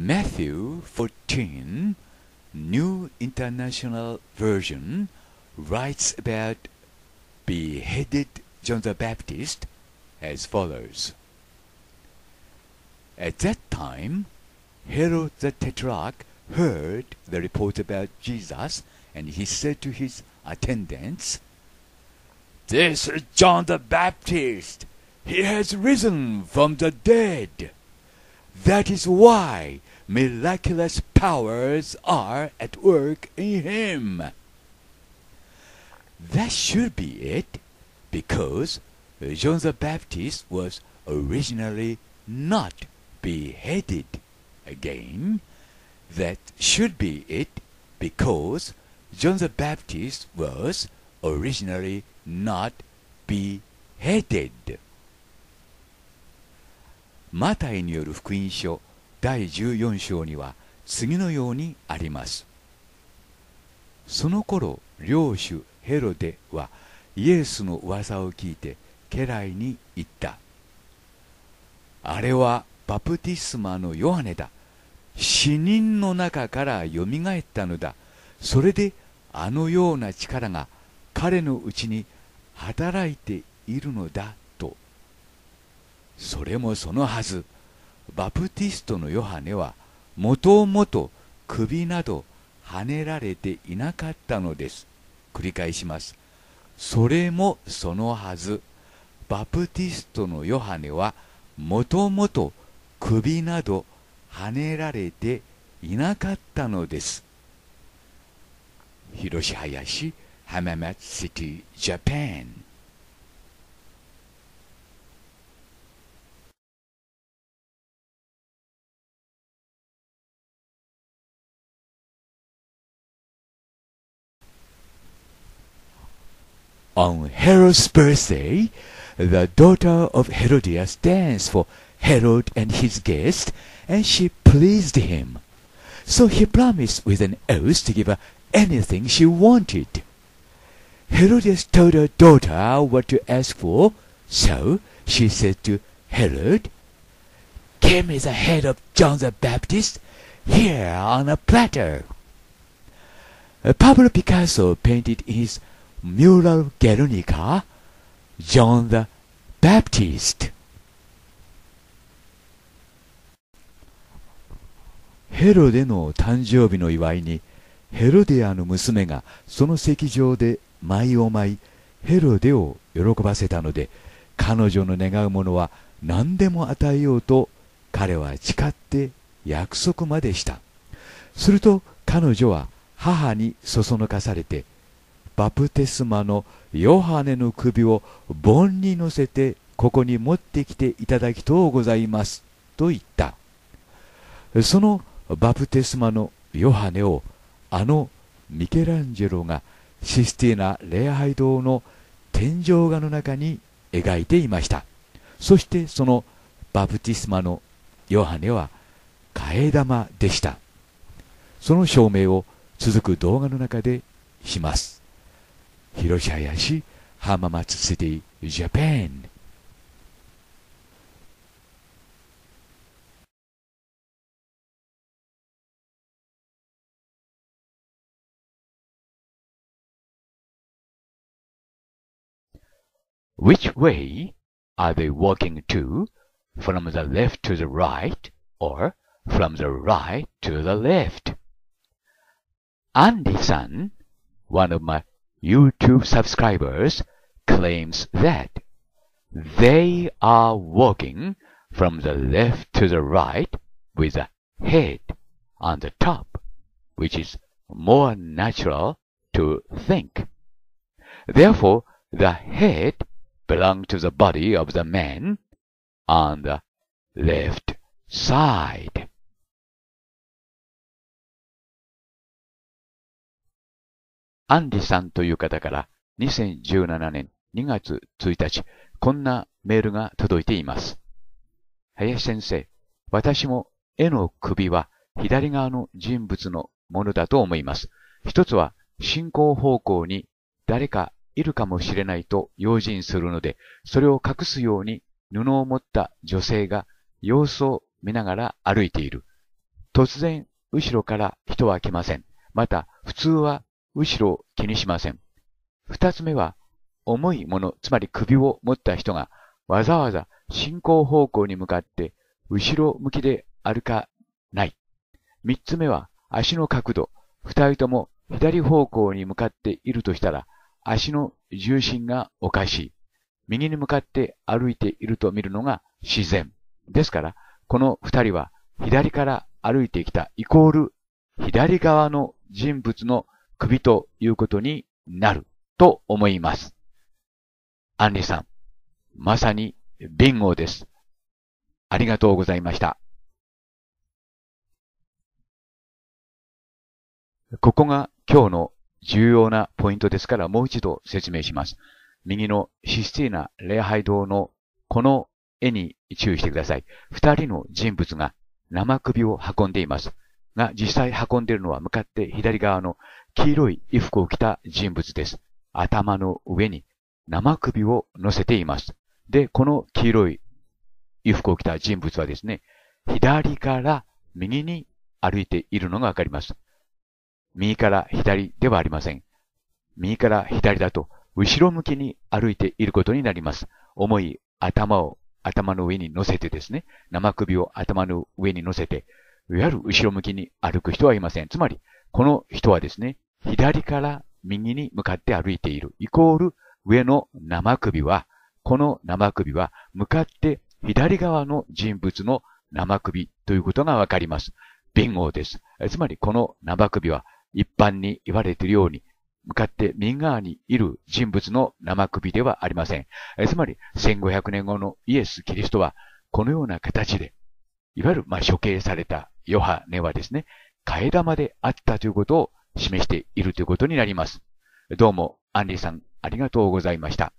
Matthew 14, New International Version, writes about beheaded John the Baptist as follows. At that time, Herod the Tetrarch heard the report about Jesus, and he said to his attendants, This is John the Baptist. He has risen from the dead. That is why miraculous powers are at work in him. That should be it, because John the Baptist was originally not beheaded again. That should be it, because John the Baptist was originally not beheaded. マタイによる福音書第14章には次のようにあります。その頃、領主ヘロデはイエスの噂を聞いて家来に言った。あれはバプティスマのヨハネだ。死人の中からよみがえったのだ。それであのような力が彼のうちに働いているのだ。それもそのはず。バプティストのヨハネはもともと首など跳ねられていなかったのです。繰り返します。それもそのはず。バプティストのヨハネはもともと首など跳ねられていなかったのです。広島林浜松シテ On Herod's birthday, the daughter of Herodias danced for Herod and his guest, and she pleased him. So he promised with an oath to give her anything she wanted. Herodias told her daughter what to ask for, so she said to Herod, Give me the head of John the Baptist here on a platter. Pablo Picasso painted his mural Guernica, John the Baptist. ヘロデの誕生日の祝いにヘロデアの娘がその席上で舞を舞いヘロデを喜ばせたので彼女の願うものは何でも与えようと彼は誓って約束までしたすると彼女は母にそそのかされてバプテスマのヨハネの首を盆に乗せてここに持ってきていただきとうございますと言った。そのバプテスマのヨハネをあのミケランジェロがシスティーナ礼拝堂の天井画の中に描いていました。そしてそのバプティスマのヨハネは替え玉でした。その証明を続く動画の中でします。Hiroshiyashi, Hamamatsu City, Japan. Which way are they walking to? From the left to the right or from the right to the left? Andy-san, one of my YouTube subscribers claims that they are walking from the left to the right with the head on the top, which is more natural to think. Therefore, the head belongs to the body of the man on the left side. アンリさんという方から2017年2月1日、こんなメールが届いています。林先生、私も絵の首は左側の人物のものだと思います。一つは進行方向に誰かいるかもしれないと用心するので、それを隠すように布を持った女性が様子を見ながら歩いている。突然、後ろから人は来ません。また、普通は後ろ気にしません。二つ目は、重いもの、つまり首を持った人が、わざわざ進行方向に向かって、後ろ向きで歩かない。三つ目は、足の角度。二人とも左方向に向かっているとしたら、足の重心がおかしい。右に向かって歩いていると見るのが自然。ですから、この二人は左から歩いてきたイコール左側の人物の首ということになると思います。アンリさん、まさにビンゴです。ありがとうございました。ここが今日の重要なポイントですからもう一度説明します。右のシスティーナ礼拝堂のこの絵に注意してください。二人の人物が生首を運んでいます。が、実際運んでいるのは向かって左側の黄色い衣服を着た人物です。頭の上に生首を乗せています。で、この黄色い衣服を着た人物はですね、左から右に歩いているのがわかります。右から左ではありません。右から左だと、後ろ向きに歩いていることになります。重い頭を頭の上に乗せてですね、生首を頭の上に乗せて、いわゆる後ろ向きに歩く人はいません。つまり、この人はですね、左から右に向かって歩いている。イコール、上の生首は、この生首は、向かって左側の人物の生首ということがわかります。ビンゴです。つまり、この生首は、一般に言われているように、向かって右側にいる人物の生首ではありません。つまり、1500年後のイエス・キリストは、このような形で、いわゆる、ま、処刑されたヨハネはですね、替え玉であったということを示しているということになります。どうも、アンリさん、ありがとうございました。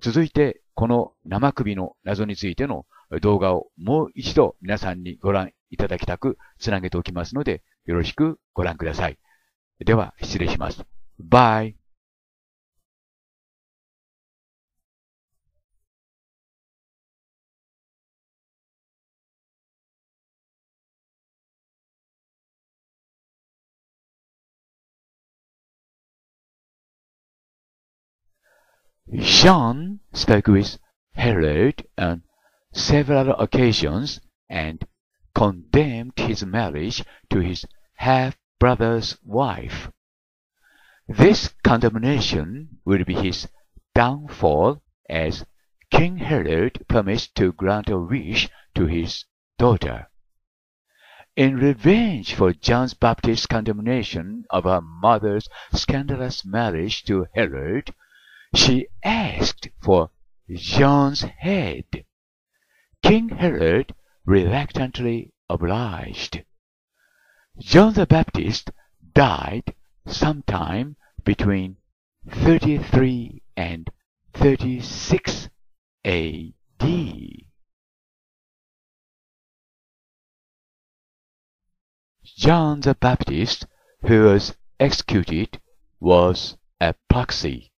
続いて、この生首の謎についての動画をもう一度皆さんにご覧いただきたくつなげておきますので、よろしくご覧ください。では、失礼します。バイ John spoke with Herod on several occasions and condemned his marriage to his half-brother's wife. This condemnation will be his downfall as King Herod promised to grant a wish to his daughter. In revenge for John Baptist's condemnation of her mother's scandalous marriage to Herod, she asked for John's head. King Herod reluctantly obliged. John the Baptist died sometime between 33 and 36 AD. John the Baptist, who was executed, was a proxy.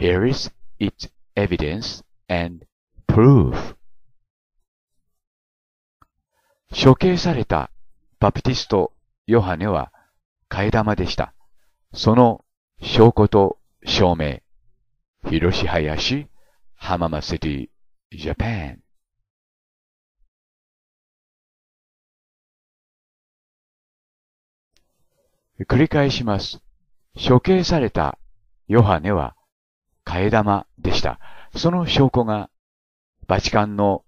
Here is its evidence and proof. 処刑されたバプティスト・ヨハネは替え玉でした。その証拠と証明。広し林浜松シティ、ジャパン。繰り返します。処刑されたヨハネは替え玉でした。その証拠がバチカンの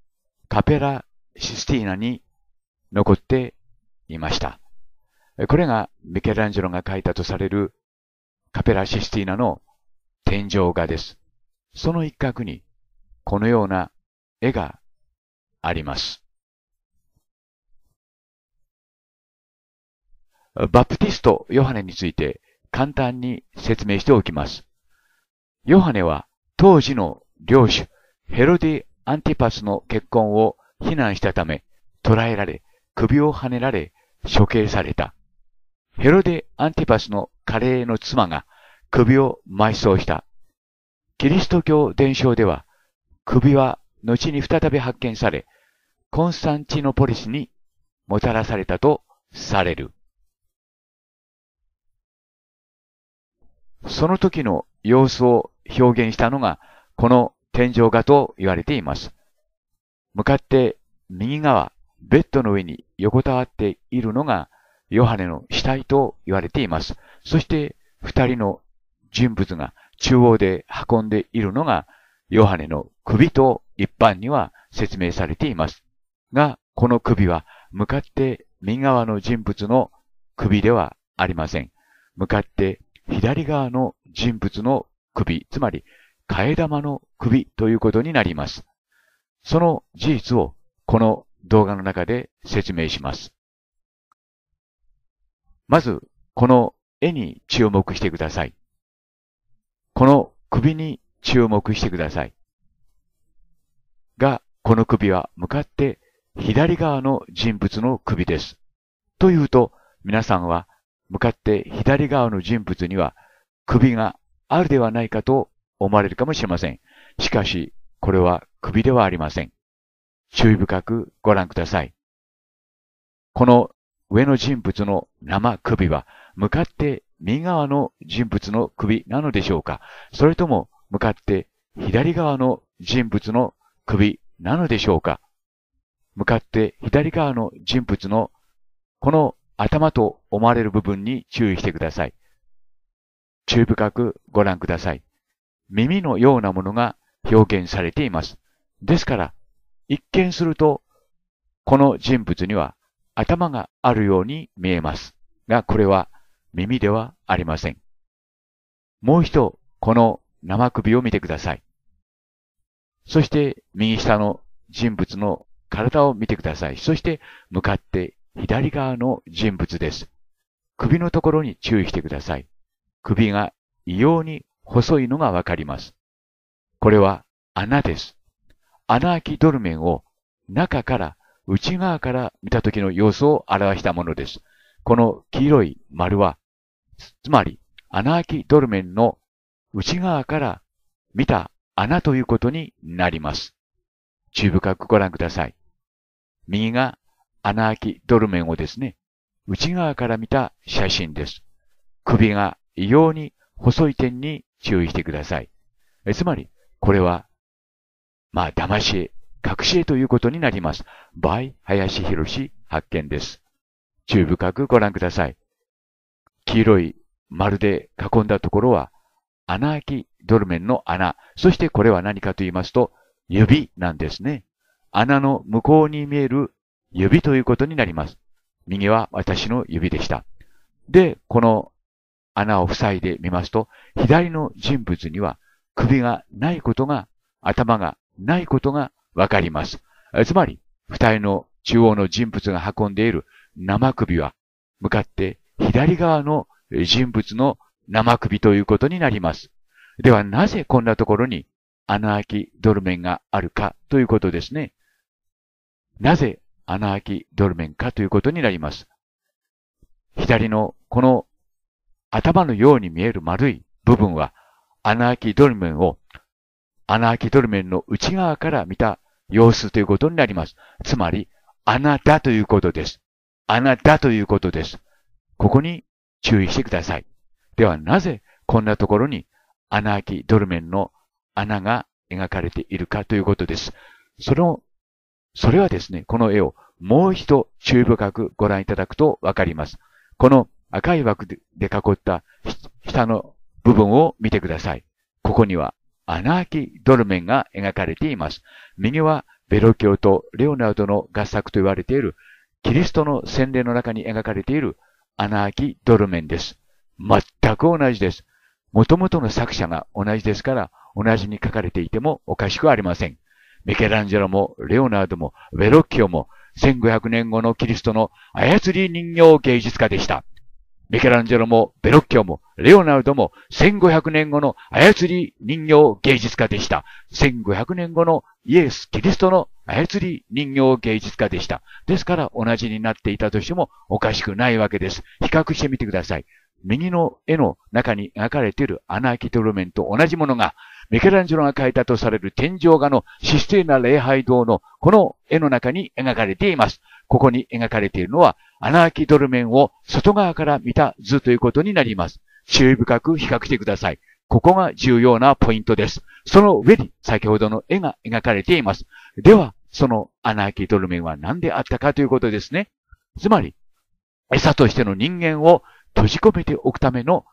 カペラシスティーナに残っていました。これがミケランジェロが描いたとされるカペラシスティーナの天井画です。その一角にこのような絵があります。バプティスト・ヨハネについて簡単に説明しておきます。ヨハネは当時の領主ヘロディ・アンティパスの結婚を非難したため捕らえられ首をはねられ処刑された。ヘロデ・アンティパスのカレーの妻が首を埋葬した。キリスト教伝承では、首は後に再び発見され、コンスタンチノポリスにもたらされたとされる。その時の様子を表現したのが、この天井画と言われています。向かって右側、ベッドの上に横たわっているのが、ヨハネの死体と言われています。そして、二人の人物が中央で運んでいるのが、ヨハネの首と一般には説明されています。が、この首は向かって右側の人物の首ではありません。向かって左側の人物の首、つまり替え玉の首ということになります。その事実をこの動画の中で説明します。まず、この絵に注目してください。この首に注目してください。が、この首は向かって左側の人物の首です。というと、皆さんは向かって左側の人物には首があるではないかと思われるかもしれません。しかし、これは首ではありません。注意深くご覧ください。この上の人物の生首は向かって右側の人物の首なのでしょうかそれとも向かって左側の人物の首なのでしょうか向かって左側の人物のこの頭と思われる部分に注意してください。注意深くご覧ください。耳のようなものが表現されています。ですから、一見すると、この人物には頭があるように見えます。が、これは耳ではありません。もう一度、この生首を見てください。そして、右下の人物の体を見てください。そして、向かって左側の人物です。首のところに注意してください。首が異様に細いのがわかります。これは穴です。穴開きドルメンを中から内側から見た時の様子を表したものです。この黄色い丸は、つまり穴開きドルメンの内側から見た穴ということになります。注意深くご覧ください。右が穴開きドルメンをですね、内側から見た写真です。首が異様に細い点に注意してください。つまり、これは、まあ、騙し絵、隠し絵ということになります。by 林博士発見です。注意深くご覧ください。黄色い丸で囲んだところは、穴開きドルメンの穴。そしてこれは何かと言いますと、指なんですね。穴の向こうに見える指ということになります。右は私の指でした。で、この穴を塞いでみますと、左の人物には首がないことが、頭がないことがわかります。つまり、二人の中央の人物が運んでいる生首は、向かって左側の人物の生首ということになります。ではなぜこんなところに穴開きドルメンがあるかということですね。なぜ穴開きドルメンかということになります。左のこの頭のように見える丸い部分は、穴開きドルメンを、穴開きドルメンの内側から見た様子ということになります。つまり、穴だということです。穴だということです。ここに注意してください。ではなぜこんなところに穴開きドルメンの穴が描かれているかということです。その、それはですね、この絵をもう一度注意深くご覧いただくとわかります。この赤い枠で囲った下の部分を見てください。ここには穴開きドルメンが描かれています。右はベロキオとレオナルドの合作と言われているキリストの洗礼の中に描かれている穴開きドルメンです。全く同じです。元々の作者が同じですから、同じに書かれていてもおかしくありません。ミケランジェロもレオナルドもベロッキオも1500年後のキリストの操り人形芸術家でした。ミケランジェロもベロッキョもレオナルドも1500年後の操り人形芸術家でした。1500年後のイエス・キリストの操り人形芸術家でした。ですから同じになっていたとしてもおかしくないわけです。比較してみてください。右の絵の中に描かれているアナーキトルメンと同じものがミケランジェロが描いたとされる天井画のシステーナ礼拝堂のこの絵の中に描かれています。ここに描かれているのは、アナーキドル面を外側から見た図ということになります。注意深く比較してください。ここが重要なポイントです。その上に先ほどの絵が描かれています。では、そのアナーキドル面は何であったかということですね。つまり、餌としての人間を閉じ込めておくための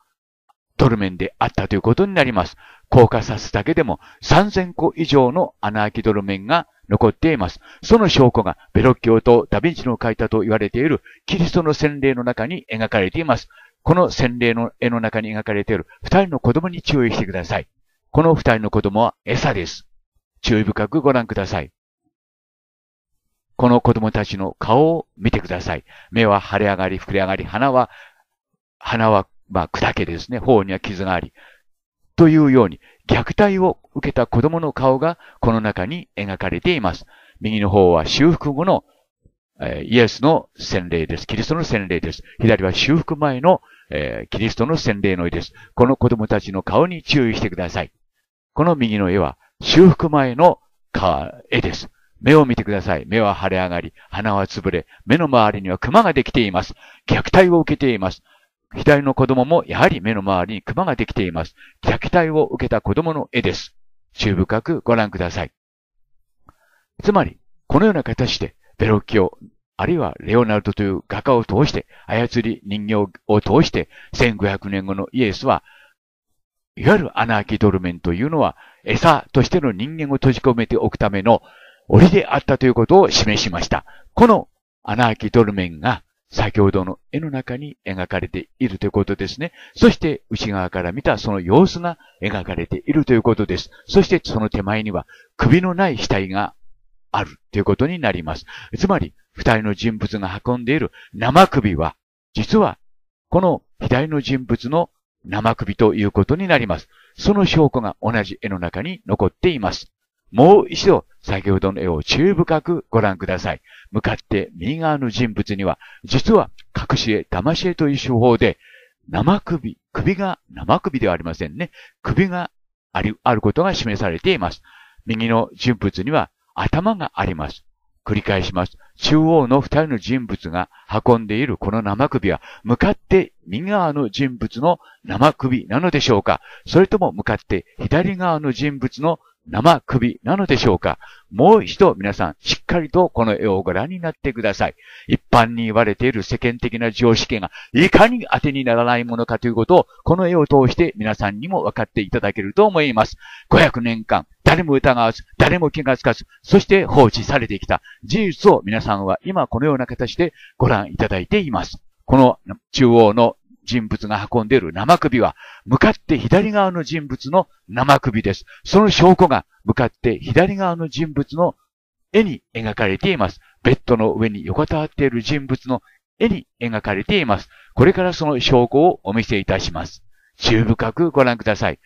ドルメンであったということになります。硬化さすだけでも3000個以上のアナーキドルメンが残っています。その証拠がベロッキオとダヴィンチの書いたと言われているキリストの洗礼の中に描かれています。この洗礼の絵の中に描かれている二人の子供に注意してください。この二人の子供は餌です。注意深くご覧ください。この子供たちの顔を見てください。目は腫れ上がり、膨れ上がり、鼻は、鼻は、まあ、砕けですね。頬には傷があり。というように、虐待を受けた子供の顔がこの中に描かれています。右の方は修復後の、え、イエスの洗礼です。キリストの洗礼です。左は修復前の、え、キリストの洗礼の絵です。この子供たちの顔に注意してください。この右の絵は修復前の絵です。目を見てください。目は腫れ上がり、鼻は潰れ、目の周りにはクマができています。虐待を受けています。左の子供もやはり目の周りにクマができています。虐待を受けた子供の絵です。注深くご覧ください。つまり、このような形で、ベロッキオ、あるいはレオナルドという画家を通して、操り人形を通して、1500年後のイエスは、いわゆるアナーキドルメンというのは、餌としての人間を閉じ込めておくための檻であったということを示しました。このアナーキドルメンが先ほどの絵の中に描かれているということですね。そして内側から見たその様子が描かれているということです。そしてその手前には首のない死体があるということになります。つまり、二人の人物が運んでいる生首は、実はこの左の人物の生首ということになります。その証拠が同じ絵の中に残っています。もう一度、先ほどの絵を注意深くご覧ください。向かって右側の人物には、実は隠し絵、騙し絵という手法で、生首、首が生首ではありませんね。首があり、あることが示されています。右の人物には頭があります。繰り返します。中央の二人の人物が運んでいるこの生首は、向かって右側の人物の生首なのでしょうかそれとも向かって左側の人物の生首なのでしょうか？もう一度皆さん、しっかりとこの絵をご覧になってください。一般に言われている世間的な常識がいかに当てにならないものかということを、この絵を通して皆さんにも分かっていただけると思います。500年間、誰も疑わず、誰も気がつかず、そして放置されてきた事実を皆さんは今このような形でご覧いただいています。この中央の人物が運んでいる生首は、向かって左側の人物の生首です。その証拠が、向かって左側の人物の絵に描かれています。ベッドの上に横たわっている人物の絵に描かれています。これからその証拠をお見せいたします。注深くご覧ください。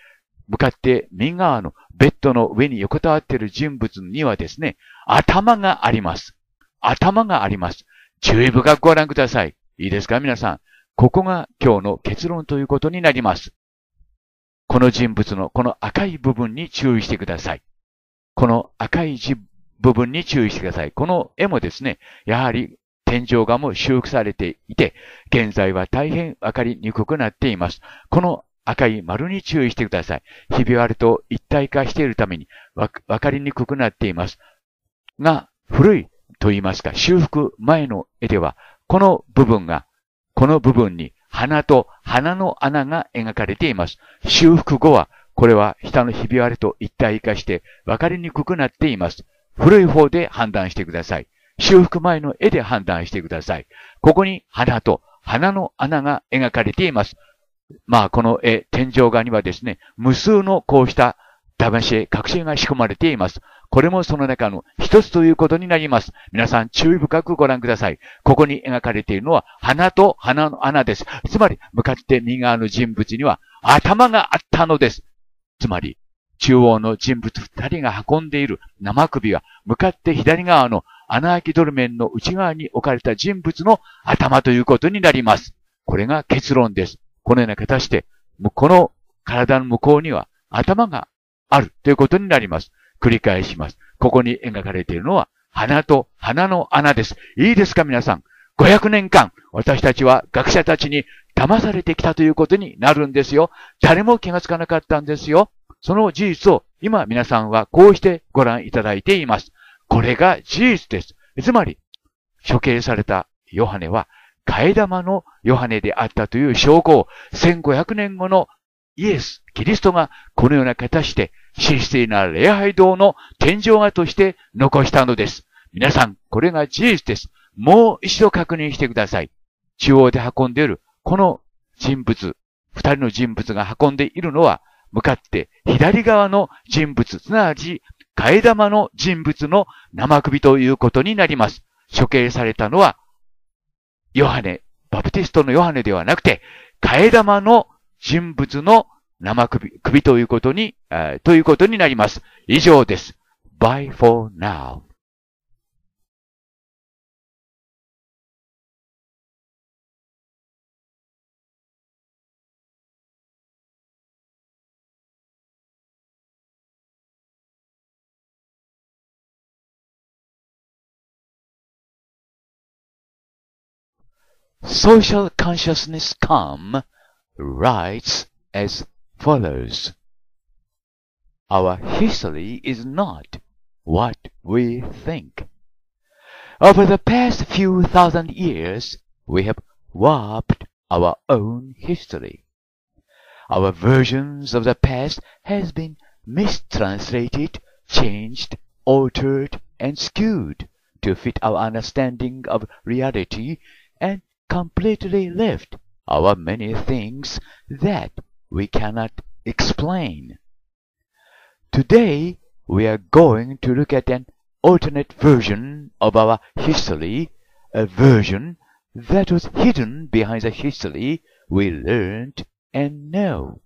向かって右側のベッドの上に横たわっている人物にはですね、頭があります。頭があります。注意深くご覧ください。いいですか？皆さん。ここが今日の結論ということになります。この人物のこの赤い部分に注意してください。この赤い部分に注意してください。この絵もですね、やはり天井画も修復されていて、現在は大変わかりにくくなっています。この赤い丸に注意してください。ひび割れと一体化しているためにわかりにくくなっています。が、古いと言いますか、修復前の絵では、この部分がこの部分に鼻と鼻の穴が描かれています。修復後は、これは下のひび割れと一体化して分かりにくくなっています。古い方で判断してください。修復前の絵で判断してください。ここに鼻と鼻の穴が描かれています。まあ、この絵、天井画にはですね、無数のこうした騙し絵、隠し絵が仕込まれています。これもその中の一つということになります。皆さん注意深くご覧ください。ここに描かれているのは鼻と鼻の穴です。つまり、向かって右側の人物には頭があったのです。つまり、中央の人物二人が運んでいる生首は、向かって左側の穴開きドルメンの内側に置かれた人物の頭ということになります。これが結論です。このような形で、この体の向こうには頭があるということになります。繰り返します。ここに描かれているのは、花と花の穴です。いいですか皆さん。500年間、私たちは学者たちに騙されてきたということになるんですよ。誰も気がつかなかったんですよ。その事実を今皆さんはこうしてご覧いただいています。これが事実です。つまり、処刑されたヨハネは、替え玉のヨハネであったという証拠を1500年後のイエス、キリストがこのような形で神聖な礼拝堂の天井画として残したのです。皆さん、これが事実です。もう一度確認してください。中央で運んでいるこの人物、二人の人物が運んでいるのは、向かって左側の人物、すなわち、替え玉の人物の生首ということになります。処刑されたのは、ヨハネ、バプティストのヨハネではなくて、替え玉の人物の生首、首ということに、ということになります。以上です。Bye for now. Social consciousness come writes as follows. Our history is not what we think. Over the past few thousand years, we have warped our own history. Our versions of the past has been mistranslated, changed, altered, and skewed to fit our understanding of reality and completely left our many things that we cannot explain. Today, we are going to look at an alternate version of our history, a version that was hidden behind the history we learned and know.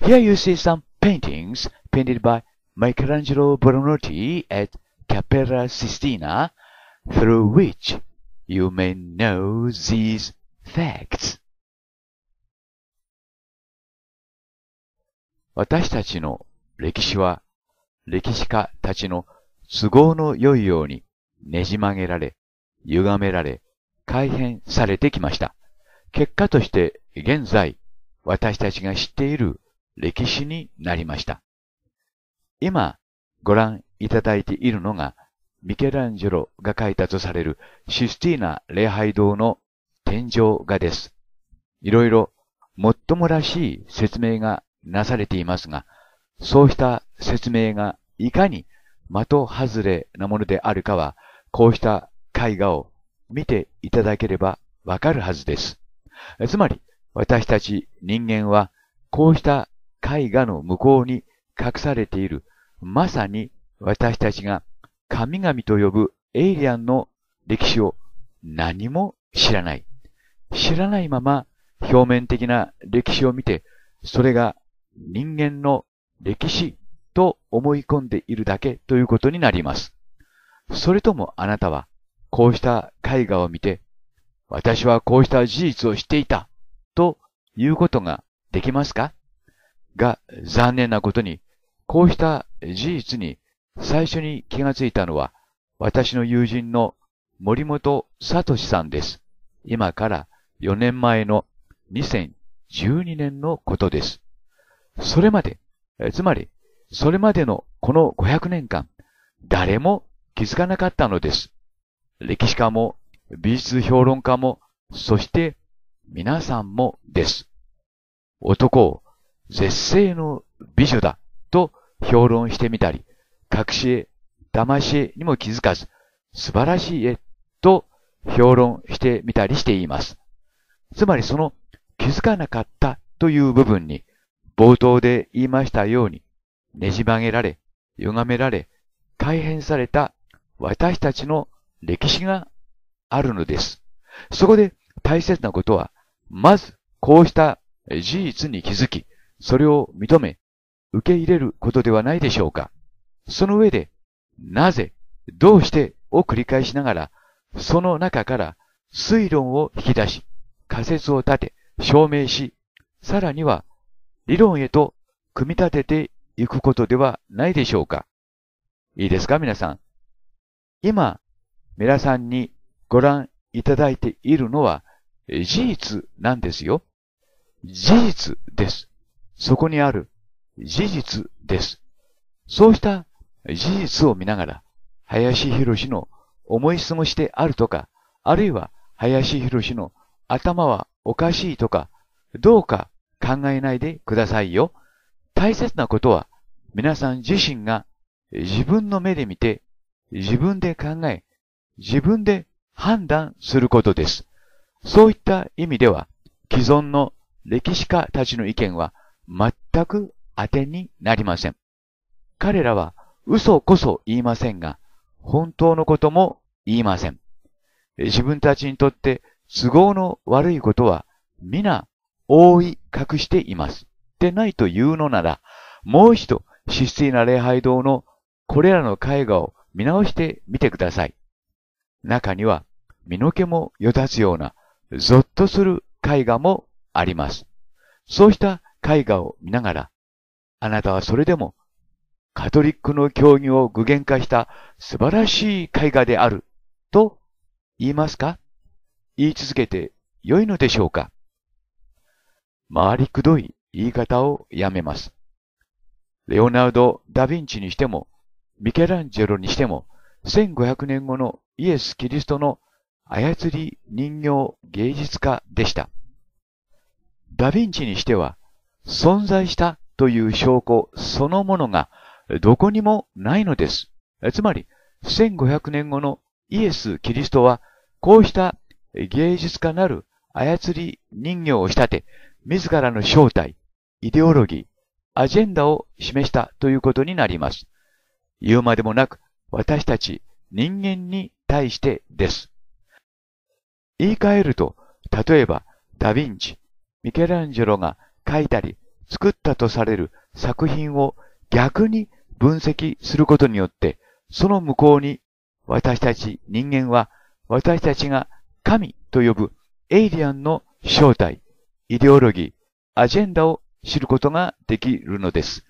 Here you see some paintings painted by Michelangelo Buonarroti at Cappella Sistina, through which you may know these facts. 私たちの歴史は歴史家たちの都合の良いようにねじ曲げられ、歪められ、改変されてきました。結果として現在私たちが知っている歴史になりました。今ご覧いただいているのがミケランジェロが描いたとされるシスティーナ礼拝堂の天井画です。いろいろもっともらしい説明がなされていますが、そうした説明がいかに的外れなものであるかは、こうした絵画を見ていただければわかるはずです。つまり、私たち人間は、こうした絵画の向こうに隠されている、まさに私たちが神々と呼ぶエイリアンの歴史を何も知らない。知らないまま表面的な歴史を見て、それが人間の歴史と思い込んでいるだけということになります。それともあなたはこうした絵画を見て、私はこうした事実を知っていたということができますか？が残念なことに、こうした事実に最初に気がついたのは、私の友人の森本聡さんです。今から4年前の2012年のことです。それまで、えつまり、それまでのこの500年間、誰も気づかなかったのです。歴史家も、美術評論家も、そして皆さんもです。男を絶世の美女だと評論してみたり、隠し絵、騙し絵にも気づかず、素晴らしい絵と評論してみたりしています。つまりその気づかなかったという部分に冒頭で言いましたように、ねじ曲げられ、歪められ、改変された私たちの歴史があるのです。そこで大切なことは、まずこうした事実に気づき、それを認め、受け入れることではないでしょうか。その上で、なぜ、どうしてを繰り返しながら、その中から推論を引き出し、仮説を立て、証明し、さらには理論へと組み立てていくことではないでしょうか。いいですか皆さん。今、皆さんにご覧いただいているのは事実なんですよ。事実です。そこにある事実です。そうした事実を見ながら、林博士の思い過ごしであるとか、あるいは林博士の頭はおかしいとか、どうか考えないでくださいよ。大切なことは、皆さん自身が自分の目で見て、自分で考え、自分で判断することです。そういった意味では、既存の歴史家たちの意見は全く当てになりません。彼らは嘘こそ言いませんが、本当のことも言いません。自分たちにとって都合の悪いことは皆覆い隠しています。でないというのなら、もう一度、神聖な礼拝堂のこれらの絵画を見直してみてください。中には、身の毛もよだつような、ゾッとする絵画もあります。そうした絵画を見ながら、あなたはそれでも、カトリックの教義を具現化した素晴らしい絵画である、と言いますか？言い続けて良いのでしょうか？回りくどい言い方をやめます。レオナルド・ダ・ヴィンチにしても、ミケランジェロにしても、1500年後のイエス・キリストの操り人形芸術家でした。ダヴィンチにしては、存在したという証拠そのものがどこにもないのです。つまり、1500年後のイエス・キリストは、こうした芸術家なる操り人形を仕立て、自らの正体、イデオロギー、アジェンダを示したということになります。言うまでもなく、私たち人間に対してです。言い換えると、例えば、ダヴィンチ、ミケランジェロが書いたり作ったとされる作品を逆に分析することによって、その向こうに私たち人間は私たちが神と呼ぶエイリアンの正体、イデオロギー、アジェンダを知ることができるのです。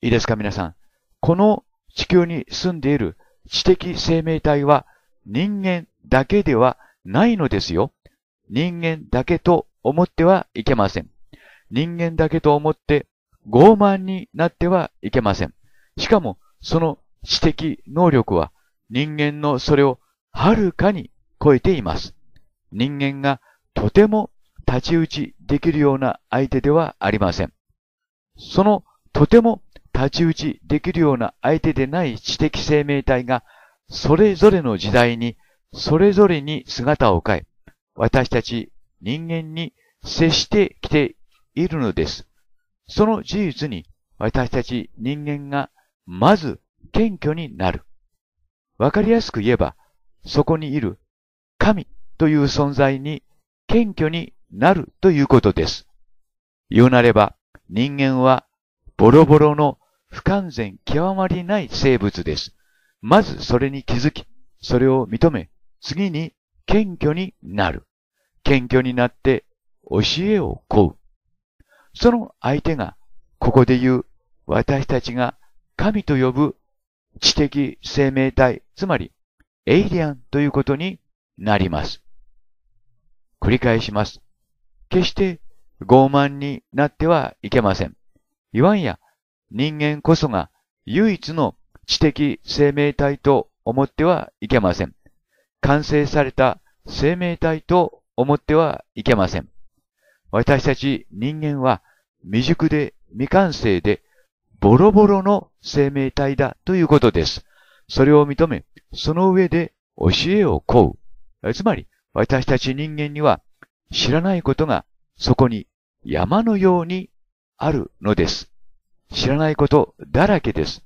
いいですか皆さん。この地球に住んでいる知的生命体は人間だけではないのですよ。人間だけと思ってはいけません。人間だけと思って傲慢になってはいけません。しかも、その知的能力は人間のそれをはるかに超えています。人間がとても太刀打ちできるような相手ではありません。そのとても太刀打ちできるような相手でない知的生命体がそれぞれの時代にそれぞれに姿を変え、私たち人間に接してきているのです。その事実に私たち人間がまず謙虚になる。わかりやすく言えば、そこにいる神という存在に謙虚になるということです。言うなれば、人間はボロボロの不完全極まりない生物です。まずそれに気づき、それを認め、次に謙虚になる。謙虚になって教えを請う。その相手が、ここで言う私たちが神と呼ぶ知的生命体、つまりエイリアンということになります。繰り返します。決して傲慢になってはいけません。いわんや人間こそが唯一の知的生命体と思ってはいけません。完成された生命体と思ってはいけません。私たち人間は未熟で未完成でボロボロの生命体だということです。それを認め、その上で教えを請う。つまり、私たち人間には知らないことがそこに山のようにあるのです。知らないことだらけです。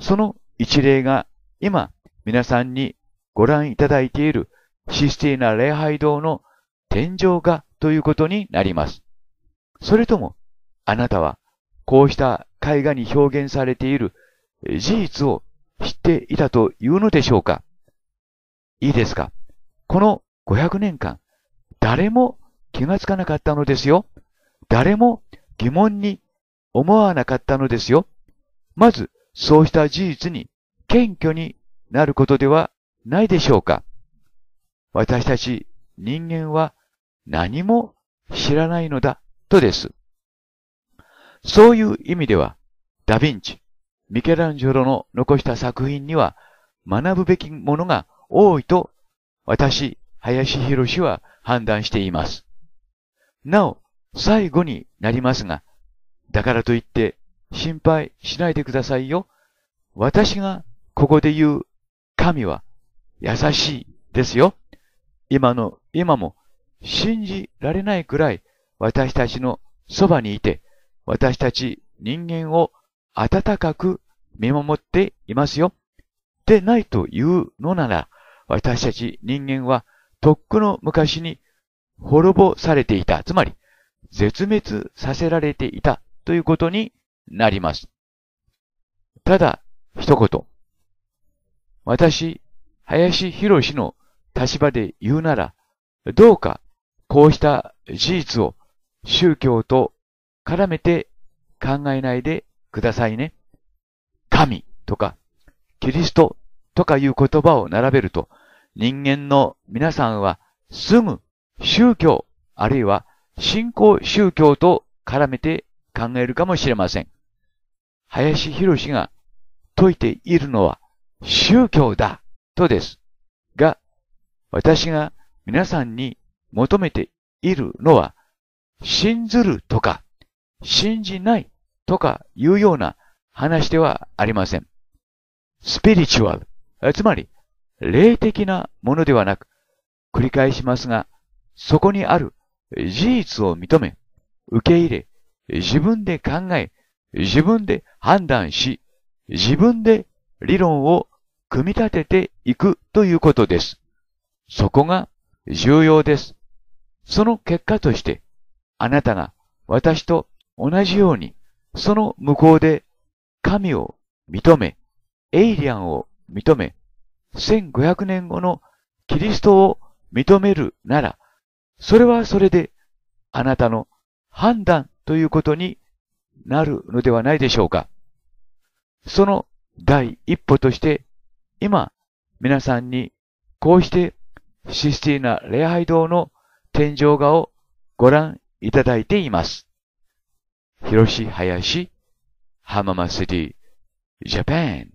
その一例が今皆さんにご覧いただいているシスティーナ礼拝堂の天井画ということになります。それとも、あなたはこうした絵画に表現されている事実を知っていたというのでしょうかいいですかこの500年間、誰も気がつかなかったのですよ。誰も疑問に思わなかったのですよ。まずそうした事実に謙虚になることではないでしょうか。私たち人間は何も知らないのだとです。そういう意味では、ダヴィンチ、ミケランジェロの残した作品には学ぶべきものが多いと私、林博士は判断しています。なお、最後になりますが、だからといって心配しないでくださいよ。私がここで言う神は優しいですよ。今の、今も信じられないくらい私たちのそばにいて、私たち人間を温かく見守っていますよ。でないというのなら、私たち人間はとっくの昔に滅ぼされていた。つまり、絶滅させられていたということになります。ただ、一言。私、林博士の立場で言うなら、どうか、こうした事実を宗教と絡めて考えないでくださいね。神とか、キリストとかいう言葉を並べると、人間の皆さんはすぐ宗教、あるいは信仰宗教と絡めて考えるかもしれません。林博士が説いているのは宗教だとです。が、私が皆さんに求めているのは、信ずるとか、信じないとかいうような話ではありません。スピリチュアル、つまり、霊的なものではなく、繰り返しますが、そこにある事実を認め、受け入れ、自分で考え、自分で判断し、自分で理論を組み立てていくということです。そこが重要です。その結果として、あなたが私と同じように、その向こうで神を認め、エイリアンを認め、1500年後のキリストを認めるなら、それはそれであなたの判断ということになるのではないでしょうか。その第一歩として、今、皆さんにこうしてシスティーナ礼拝堂の天井画をご覧いただいています。広し林、浜松シティ、ジャパン。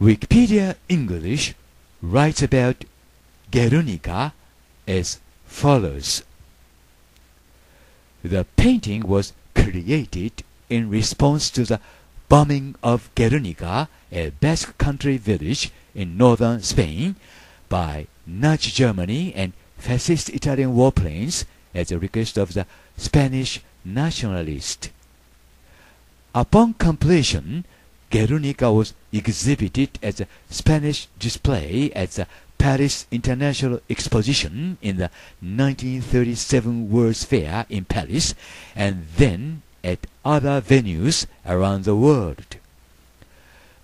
Wikipedia English writes about Guernica as follows. The painting was created in response to the bombing of Guernica, a Basque country village in northern Spain, by Nazi Germany and fascist Italian warplanes at the request of the Spanish nationalists. Upon completion, Guernica was exhibited as a Spanish display at the Paris International Exposition in the 1937 World's Fair in Paris and then at other venues around the world.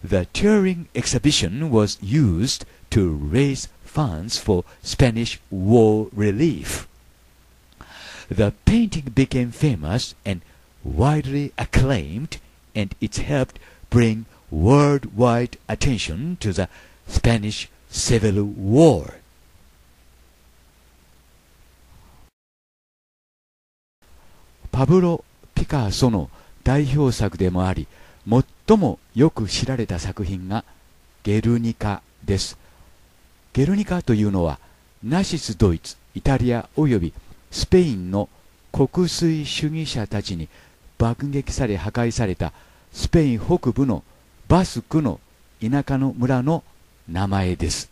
The touring exhibition was used to raise funds for Spanish war relief. The painting became famous and widely acclaimed and it helped bring worldwide attention to the Spanish Civil War. パブロ・ピカソの代表作でもあり、最もよく知られた作品がゲルニカです。ゲルニカというのは、ナシス・ドイツ、イタリア及びスペインの国粋主義者たちに爆撃され破壊されたスペイン北部のバスクの田舎の村の名前です。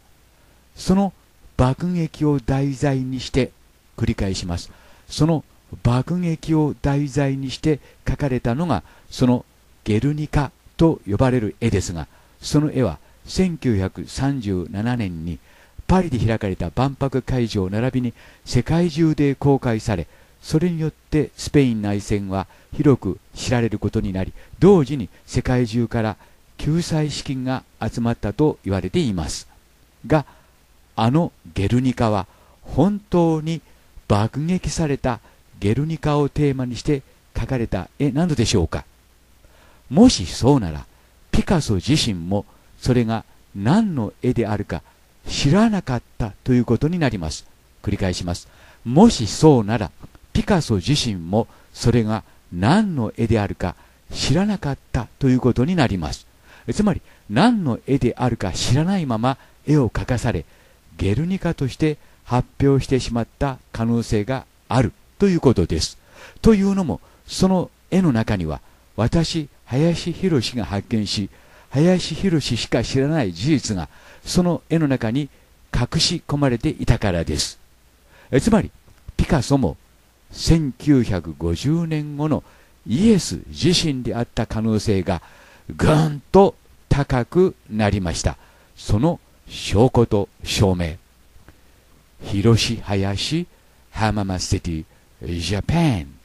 その爆撃を題材にして繰り返します。その爆撃を題材にして描かれたのがそのゲルニカと呼ばれる絵ですが、その絵は1937年にパリで開かれた万博会場並びに世界中で公開され、それによってスペイン内戦は広く知られることになり同時に世界中から救済資金が集まったと言われています。があのゲルニカは本当に爆撃されたゲルニカをテーマにして描かれた絵なのでしょうか。もしそうならピカソ自身もそれが何の絵であるか知らなかったということになります。繰り返します。もしそうならピカソ自身もそれが何の絵であるか知らなかったということになります。つまり何の絵であるか知らないまま絵を描かされゲルニカとして発表してしまった可能性があるということです。というのもその絵の中には私林博が発見し林博しか知らない事実がその絵の中に隠し込まれていたからです。つまりピカソも1950年後のイエス自身であった可能性がぐんと高くなりました。その証拠と証明。広し林浜松シティジャパン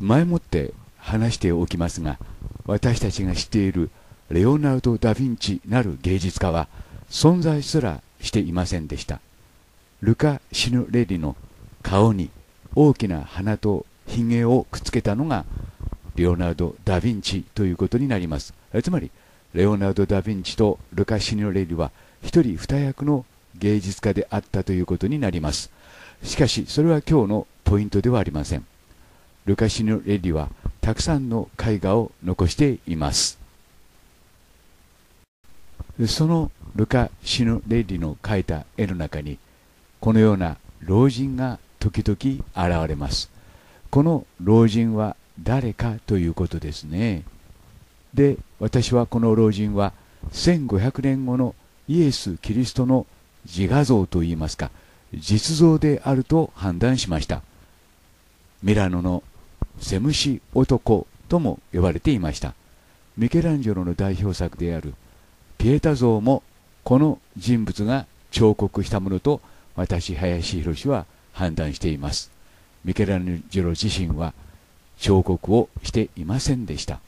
前もって話しておきますが私たちが知っているレオナルド・ダ・ヴィンチなる芸術家は存在すらしていませんでした。ルカ・シヌレリの顔に大きな鼻とひげをくっつけたのがレオナルド・ダ・ヴィンチということになります。つまりレオナルド・ダ・ヴィンチとルカ・シヌレリは一人二役の芸術家であったということになります。しかしそれは今日のポイントではありません。ルカシヌ・レディはたくさんの絵画を残しています。そのルカ・シヌ・レディの描いた絵の中にこのような老人が時々現れます。この老人は誰かということですね。で私はこの老人は1500年後のイエス・キリストの自画像といいますか実像であると判断しました。ミラノのセムシ男とも呼ばれていました。ミケランジェロの代表作であるピエタ像もこの人物が彫刻したものと私林博は判断しています。ミケランジェロ自身は彫刻をしていませんでした。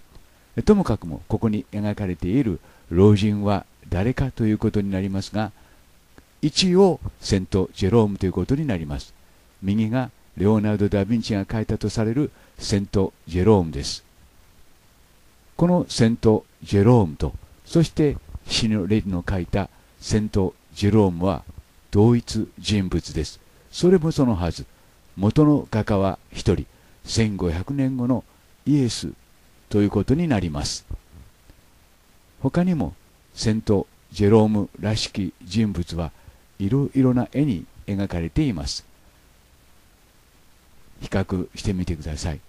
ともかくもここに描かれている老人は誰かということになりますが一応セント・ジェロームということになります。右がレオナルド・ダ・ヴィンチが描いたとされるセント・ジェロームです。このセント・ジェロームとそしてシヌ・レディの書いたセント・ジェロームは同一人物です。それもそのはず。元の画家は一人。1500年後のイエスということになります。他にもセント・ジェロームらしき人物はいろいろな絵に描かれています。比較してみてください。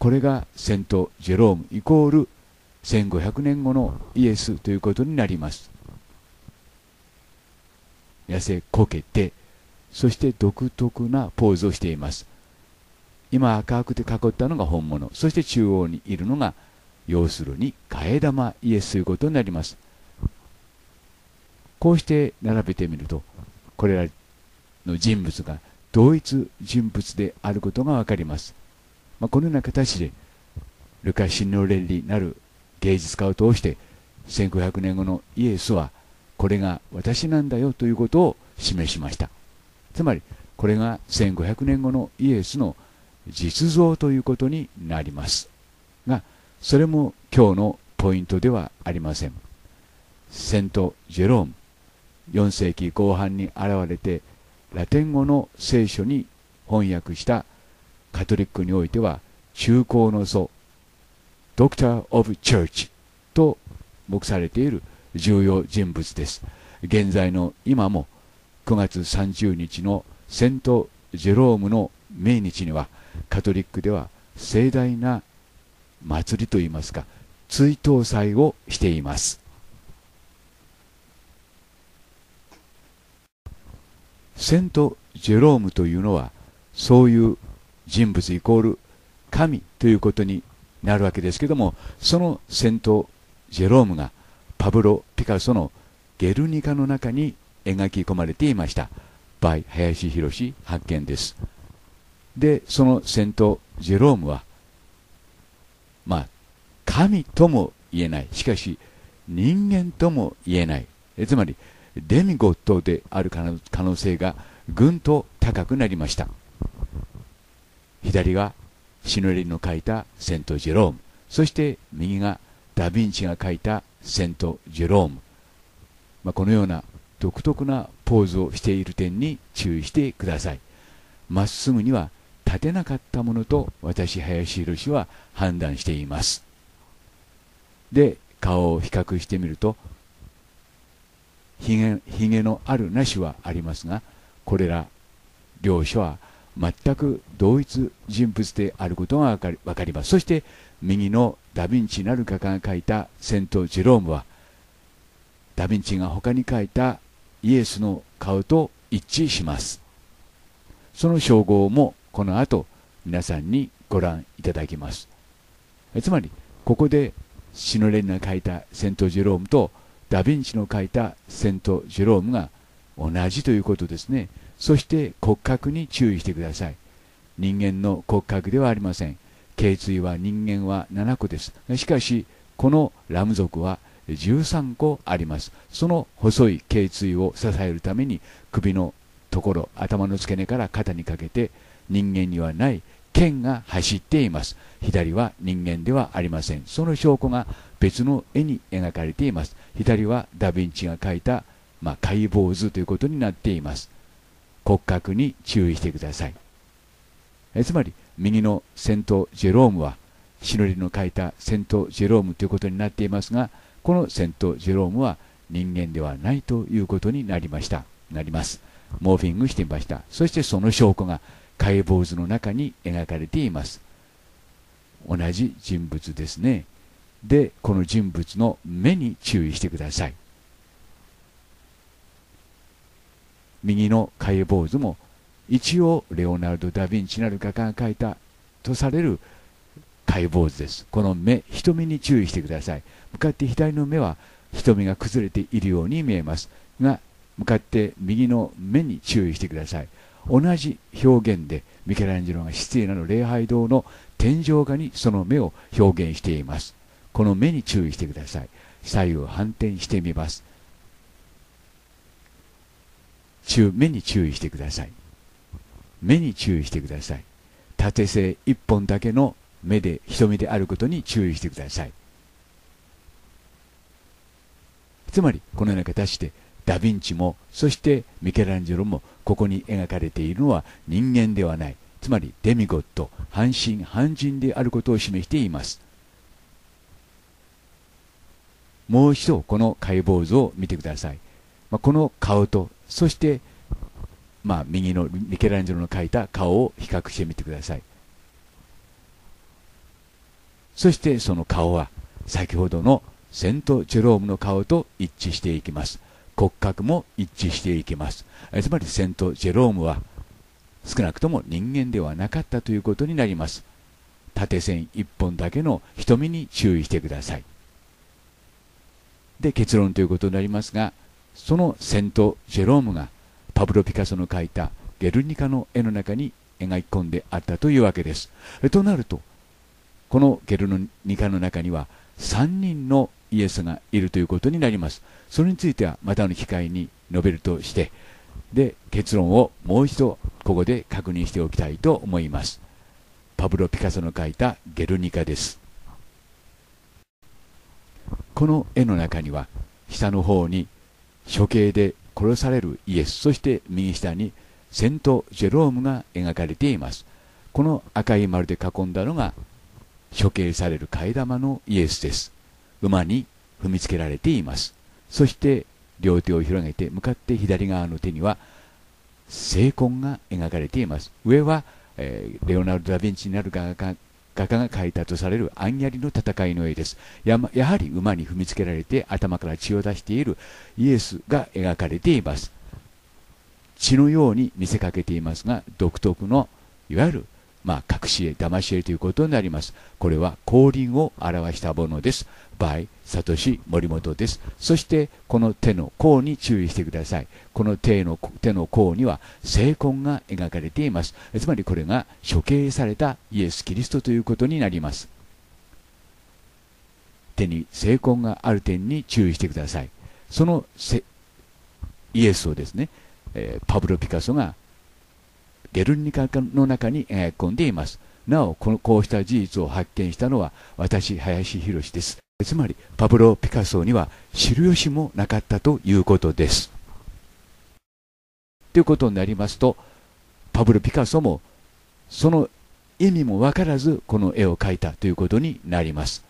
これがセント・ジェロームイコール1500年後のイエスということになります。痩せこけてそして独特なポーズをしています。今赤くて囲ったのが本物。そして中央にいるのが要するに替え玉イエスということになります。こうして並べてみるとこれらの人物が同一人物であることが分かります。まあ、このような形でルカ・シンノレッリなる芸術家を通して1500年後のイエスはこれが私なんだよということを示しました。つまりこれが1500年後のイエスの実像ということになります。がそれも今日のポイントではありません。セント・ジェローム4世紀後半に現れてラテン語の聖書に翻訳したカトリックにおいては中高の祖ドクター・オブ・チャーチと目されている重要人物です。現在の今も9月30日のセント・ジェロームの命日にはカトリックでは盛大な祭りといいますか追悼祭をしています。セント・ジェロームというのはそういう人物イコール神ということになるわけですけどもそのセント・ジェロームがパブロ・ピカソのゲルニカの中に描き込まれていました。バイ林博発見です。でそのセント・ジェロームはまあ神とも言えない。しかし人間とも言えない。つまりデミゴットである可能性がぐんと高くなりました。左がシノレリの書いたセント・ジェローム。そして右がダ・ヴィンチが書いたセント・ジェローム、まあ、このような独特なポーズをしている点に注意してください。まっすぐには立てなかったものと私林宏は判断しています。で顔を比較してみるとひげひげのあるなしはありますがこれら両者は全く同一人物であることが分かります。そして右のダ・ヴィンチなる画家が書いたセント・ジェロームはダ・ヴィンチが他に書いたイエスの顔と一致します。その称号もこの後皆さんにご覧いただきます。つまりここでシノレンが書いたセント・ジェロームとダ・ヴィンチの書いたセント・ジェロームが同じということですね。そして骨格に注意してください。人間の骨格ではありません。頸椎は人間は7個です。しかしこのラム族は13個あります。その細い頸椎を支えるために首のところ頭の付け根から肩にかけて人間にはない剣が走っています。左は人間ではありません。その証拠が別の絵に描かれています。左はダ・ヴィンチが描いた、まあ、解剖図ということになっています。骨格に注意してください。えつまり右のセント・ジェロームはシノリの書いたセント・ジェロームということになっていますがこのセント・ジェロームは人間ではないということになりました。なります。モーフィングしていました。そしてその証拠が解剖図の中に描かれています。同じ人物ですね。でこの人物の目に注意してください。右の解剖図も一応レオナルド・ダ・ヴィンチなる画家が描いたとされる解剖図です。この目瞳に注意してください。向かって左の目は瞳が崩れているように見えますが向かって右の目に注意してください。同じ表現でミケランジェロが失礼なの礼拝堂の天井画にその目を表現しています。この目に注意してください。左右反転してみます。目に注意してください。目に注意してください。縦線一本だけの目で瞳であることに注意してください。つまりこのような形でダ・ヴィンチもそしてミケランジェロもここに描かれているのは人間ではない。つまりデミゴット半身半人であることを示しています。もう一度この解剖図を見てください、まあ、この顔とそしてまあ、右のミケランジェロの描いた顔を比較してみてください。そしてその顔は先ほどのセント・ジェロームの顔と一致していきます。骨格も一致していきます。つまりセント・ジェロームは少なくとも人間ではなかったということになります。縦線1本だけの瞳に注意してください。で結論ということになりますがそのセント・ジェロームがパブロ・ピカソの描いたゲルニカの絵の中に描き込んであったというわけです。となると、このゲルニカの中には3人のイエスがいるということになります。それについてはまたの機会に述べるとして、で、結論をもう一度ここで確認しておきたいと思います。パブロ・ピカソの描いたゲルニカです。この絵の中には下の方に処刑で殺されるイエスそして右下にセント・ジェロームが描かれています。この赤い丸で囲んだのが処刑される替え玉のイエスです。馬に踏みつけられています。そして両手を広げて向かって左側の手には聖痕が描かれています。上は、えー、レオナルド・ダ・ヴィンチになる画家画家が描いたとされるアンヤリの戦いの絵ですややはり馬に踏みつけられて頭から血を出しているイエスが描かれています血のように見せかけていますが独特のいわゆるまあ、隠し絵、騙し絵ということになります。これは降臨を表したものです。by サトシ森本です。そしてこの手の甲に注意してください。この手の手の甲には聖痕が描かれています。つまりこれが処刑されたイエス・キリストということになります。手に聖痕がある点に注意してください。そのイエスをですね、えー、パブロ・ピカソがゲルニカの中に描き込んでいます。なおこの、こうした事実を発見したのは私、林博です。つまり、パブロ・ピカソには知る由もなかったということです。ということになりますと、パブロ・ピカソもその意味も分からずこの絵を描いたということになります。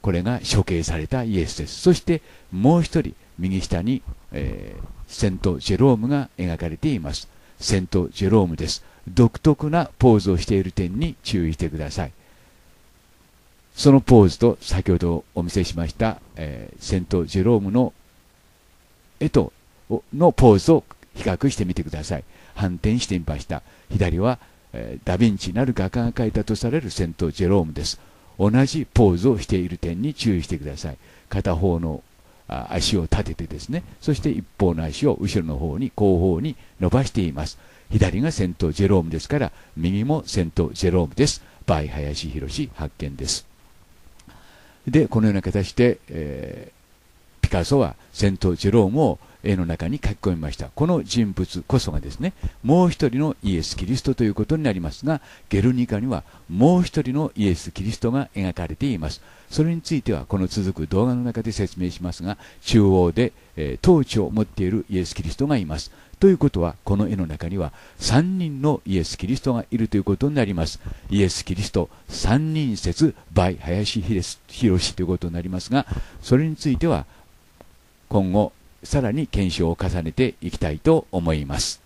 これが処刑されたイエスです。そしてもう一人、右下に、えー、セント・ジェロームが描かれています。セント・ジェロームです。独特なポーズをしている点に注意してください。そのポーズと先ほどお見せしました、えー、セント・ジェロームの絵とのポーズを比較してみてください。反転してみました。左は、えー、ダヴィンチなる画家が描いたとされるセント・ジェロームです。同じポーズをしている点に注意してください。片方の足を立ててですね、そして一方の足を後ろの方に後方に伸ばしています。左がセント・ジェロームですから、右もセント・ジェロームです。 by 林博発見です。で、このような形で、えー、ピカソはセントジェロームを絵の中に書き込みました。この人物こそがですね、もう一人のイエス・キリストということになりますが、ゲルニカにはもう一人のイエス・キリストが描かれています。それについてはこの続く動画の中で説明しますが、中央で、えー、統治を持っているイエス・キリストがいます。ということは、この絵の中には3人のイエス・キリストがいるということになります。イエス・キリスト3人説 by 林博ということになりますが、それについては今後さらに検証を重ねていきたいと思います。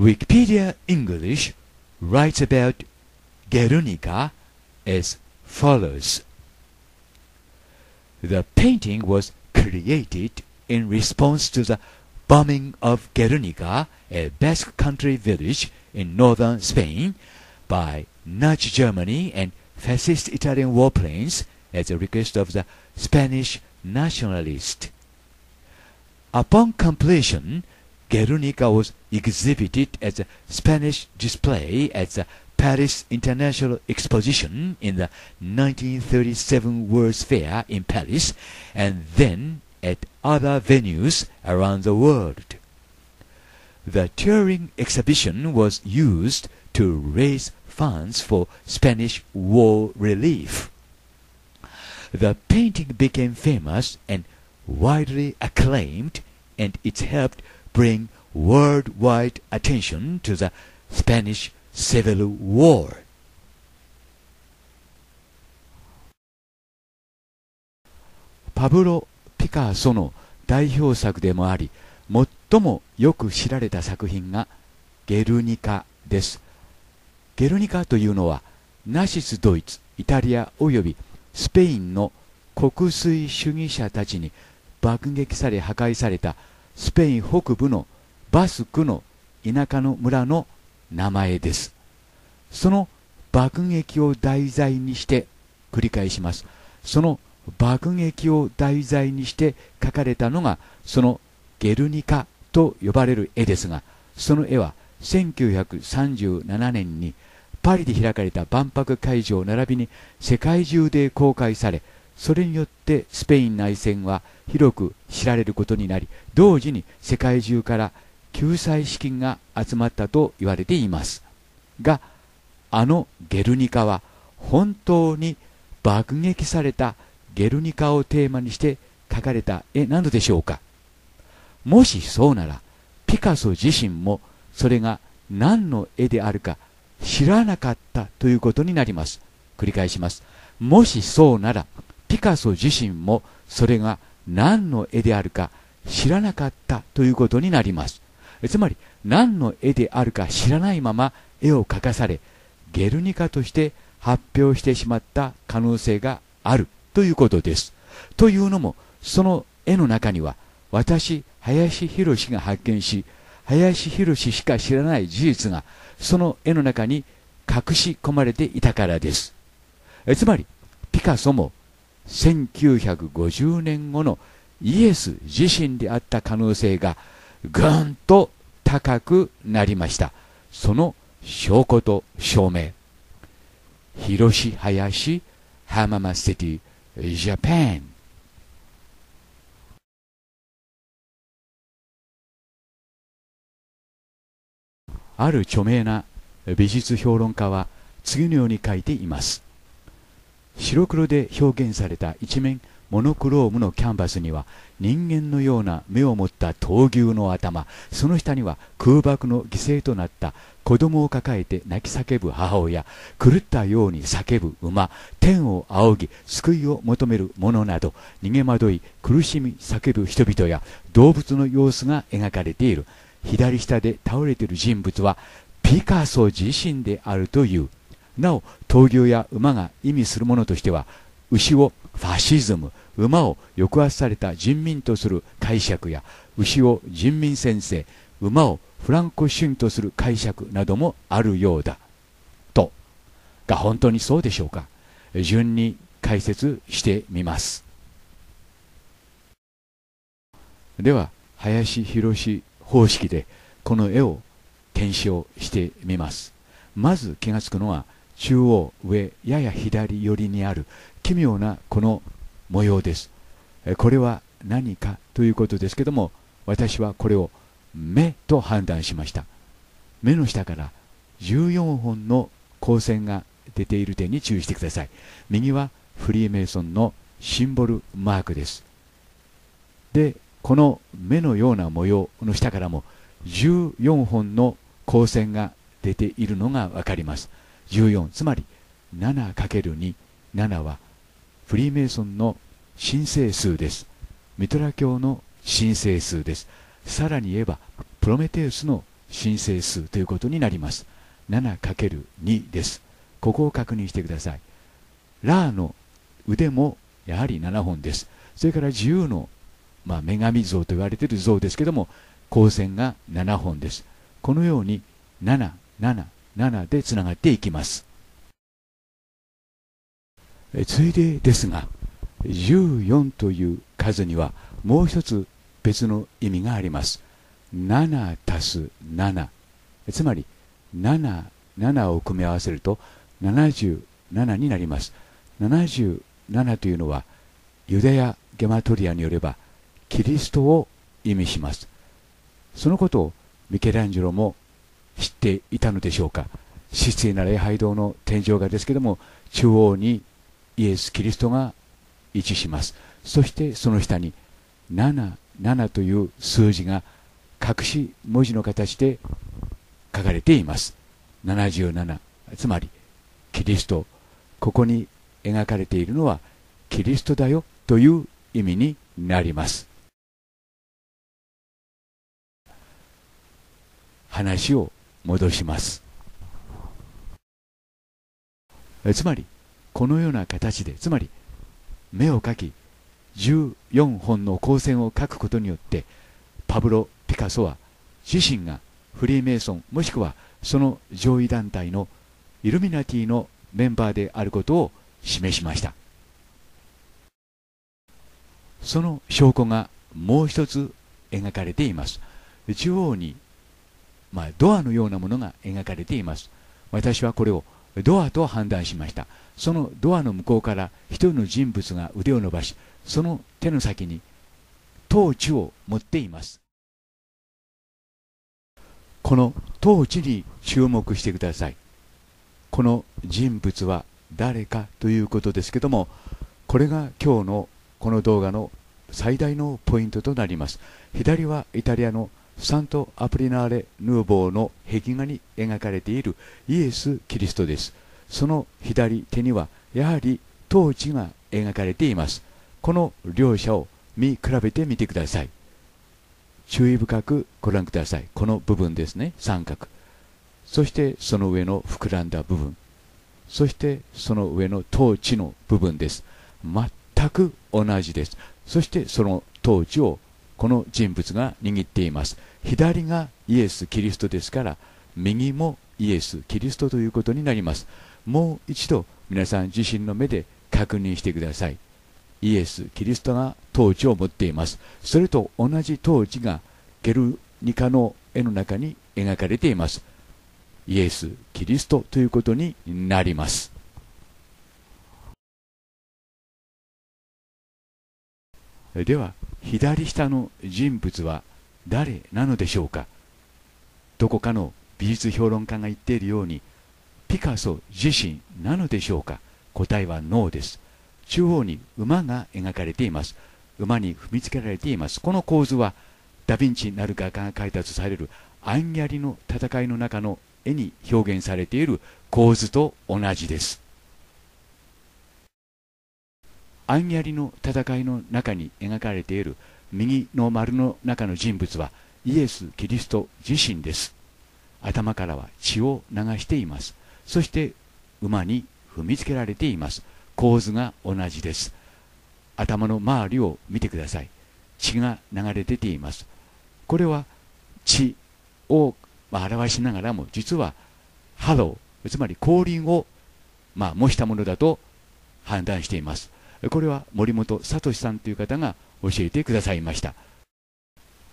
Wikipedia English writes about Guernica as follows. The painting was created in response to the bombing of Guernica, a Basque country village in northern Spain, by Nazi Germany and fascist Italian warplanes at the request of the Spanish nationalists. Upon completion, Guernica was exhibited as a Spanish display at the Paris International Exposition in the 1937 World's Fair in Paris and then at other venues around the world. The touring exhibition was used to raise funds for Spanish war relief. The painting became famous and widely acclaimed and it helped bring worldwide attention to the Spanish Civil War. パブロ・ピカソの代表作でもあり最もよく知られた作品がゲルニカですゲルニカというのはナシスドイツイタリアおよびスペインの国粋主義者たちに爆撃され破壊されたスペイン北部のバスクの田舎の村の名前です。その爆撃を題材にして繰り返します。その爆撃を題材にして描かれたのがそのゲルニカと呼ばれる絵ですが、その絵は1937年にパリで開かれた万博会場並びに世界中で公開され、それによってスペイン内戦は広く知られることになり、同時に世界中から救済資金が集まったと言われています。があのゲルニカは本当に爆撃されたゲルニカをテーマにして描かれた絵なのでしょうか。もしそうならピカソ自身もそれが何の絵であるか知らなかったということになります。繰り返します。もしそうならピカソ自身もそれが何の絵であるか知らなかったということになります。つまり何の絵であるか知らないまま絵を描かされゲルニカとして発表してしまった可能性があるということです。というのもその絵の中には私林博が発見し林博しか知らない事実がその絵の中に隠し込まれていたからですえつまりピカソも1950年後のイエス自身であった可能性がぐんと高くなりました。その証拠と証明。広し林浜松シティジャパンある著名な美術評論家は次のように書いています。白黒で表現された一面モノクロームのキャンバスには人間のような目を持った闘牛の頭。その下には空爆の犠牲となった子供を抱えて泣き叫ぶ母親。狂ったように叫ぶ馬。天を仰ぎ救いを求める者など。逃げ惑い苦しみ叫ぶ人々や動物の様子が描かれている。左下で倒れている人物はピカソ自身であるという。なお闘牛や馬が意味するものとしては牛をファシズム馬を抑圧された人民とする解釈や牛を人民先生馬をフランコ主義とする解釈などもあるようだ。と。が本当にそうでしょうか？順に解説してみます。では林博方式でこの絵を検証してみます。まず気がつくのは中央上やや左寄りにある奇妙なこの模様です。これは何かということですけども私はこれを目と判断しました。目の下から14本の光線が出ている点に注意してください。右はフリーメイソンのシンボルマークです。でこの目のような模様の下からも14本の光線が出ているのが分かります。14つまり 7×2 7はフリーメイソンの神聖数です。ミトラ教の神聖数です。さらに言えばプロメテウスの神聖数ということになります。7×2 です。ここを確認してください。ラーの腕もやはり7本です。それから自由のまあ、女神像と言われている像ですけども光線が7本です。このように777でつながっていきます。ついでですが14という数にはもう一つ別の意味があります。7たす7つまり77を組み合わせると77になります。77というのはユダヤゲマトリアによればキリストを意味します。そのことをミケランジェロも知っていたのでしょうか？失礼な礼拝堂の天井画ですけども中央にイエス・キリストが位置します。そしてその下に77という数字が隠し文字の形で書かれています。77つまりキリスト。ここに描かれているのはキリストだよという意味になります。話を戻します。つまりこのような形でつまり目を描き14本の光線を描くことによってパブロ・ピカソは自身がフリーメイソンもしくはその上位団体のイルミナティのメンバーであることを示しました。その証拠がもう一つ描かれています。中央にまあ、ドアのようなものが描かれています。私はこれをドアと判断しました。そのドアの向こうから一人の人物が腕を伸ばしその手の先にトーチを持っています。このトーチに注目してください。この人物は誰かということですけどもこれが今日のこの動画の最大のポイントとなります。左はイタリアのサント・アプリナーレ・ヌーボーの壁画に描かれているイエス・キリストですその左手にはやはりトーチが描かれていますこの両者を見比べてみてください注意深くご覧くださいこの部分ですね三角そしてその上の膨らんだ部分そしてその上の統治の部分です全く同じですそしてその統治をこの人物が握っています左がイエス・キリストですから右もイエス・キリストということになります。もう一度皆さん自身の目で確認してください。イエス・キリストが統治を持っています。それと同じ統治がゲルニカの絵の中に描かれています。イエス・キリストということになります。では左下の人物は誰なのでしょうか？どこかの美術評論家が言っているようにピカソ自身なのでしょうか？答えはノーです。中央に馬が描かれています。馬に踏みつけられています。この構図はダ・ヴィンチなる画家が描いたとされるアンギャリの戦いの中の絵に表現されている構図と同じです。アンギャリの戦いの中に描かれている右の丸の中の人物はイエス・キリスト自身です。頭からは血を流しています。そして馬に踏みつけられています。構図が同じです。頭の周りを見てください。血が流れ出ています。これは血を表しながらも実はハローつまり光輪をまあ模したものだと判断しています。これは森本聡さんという方が教えてくださいました。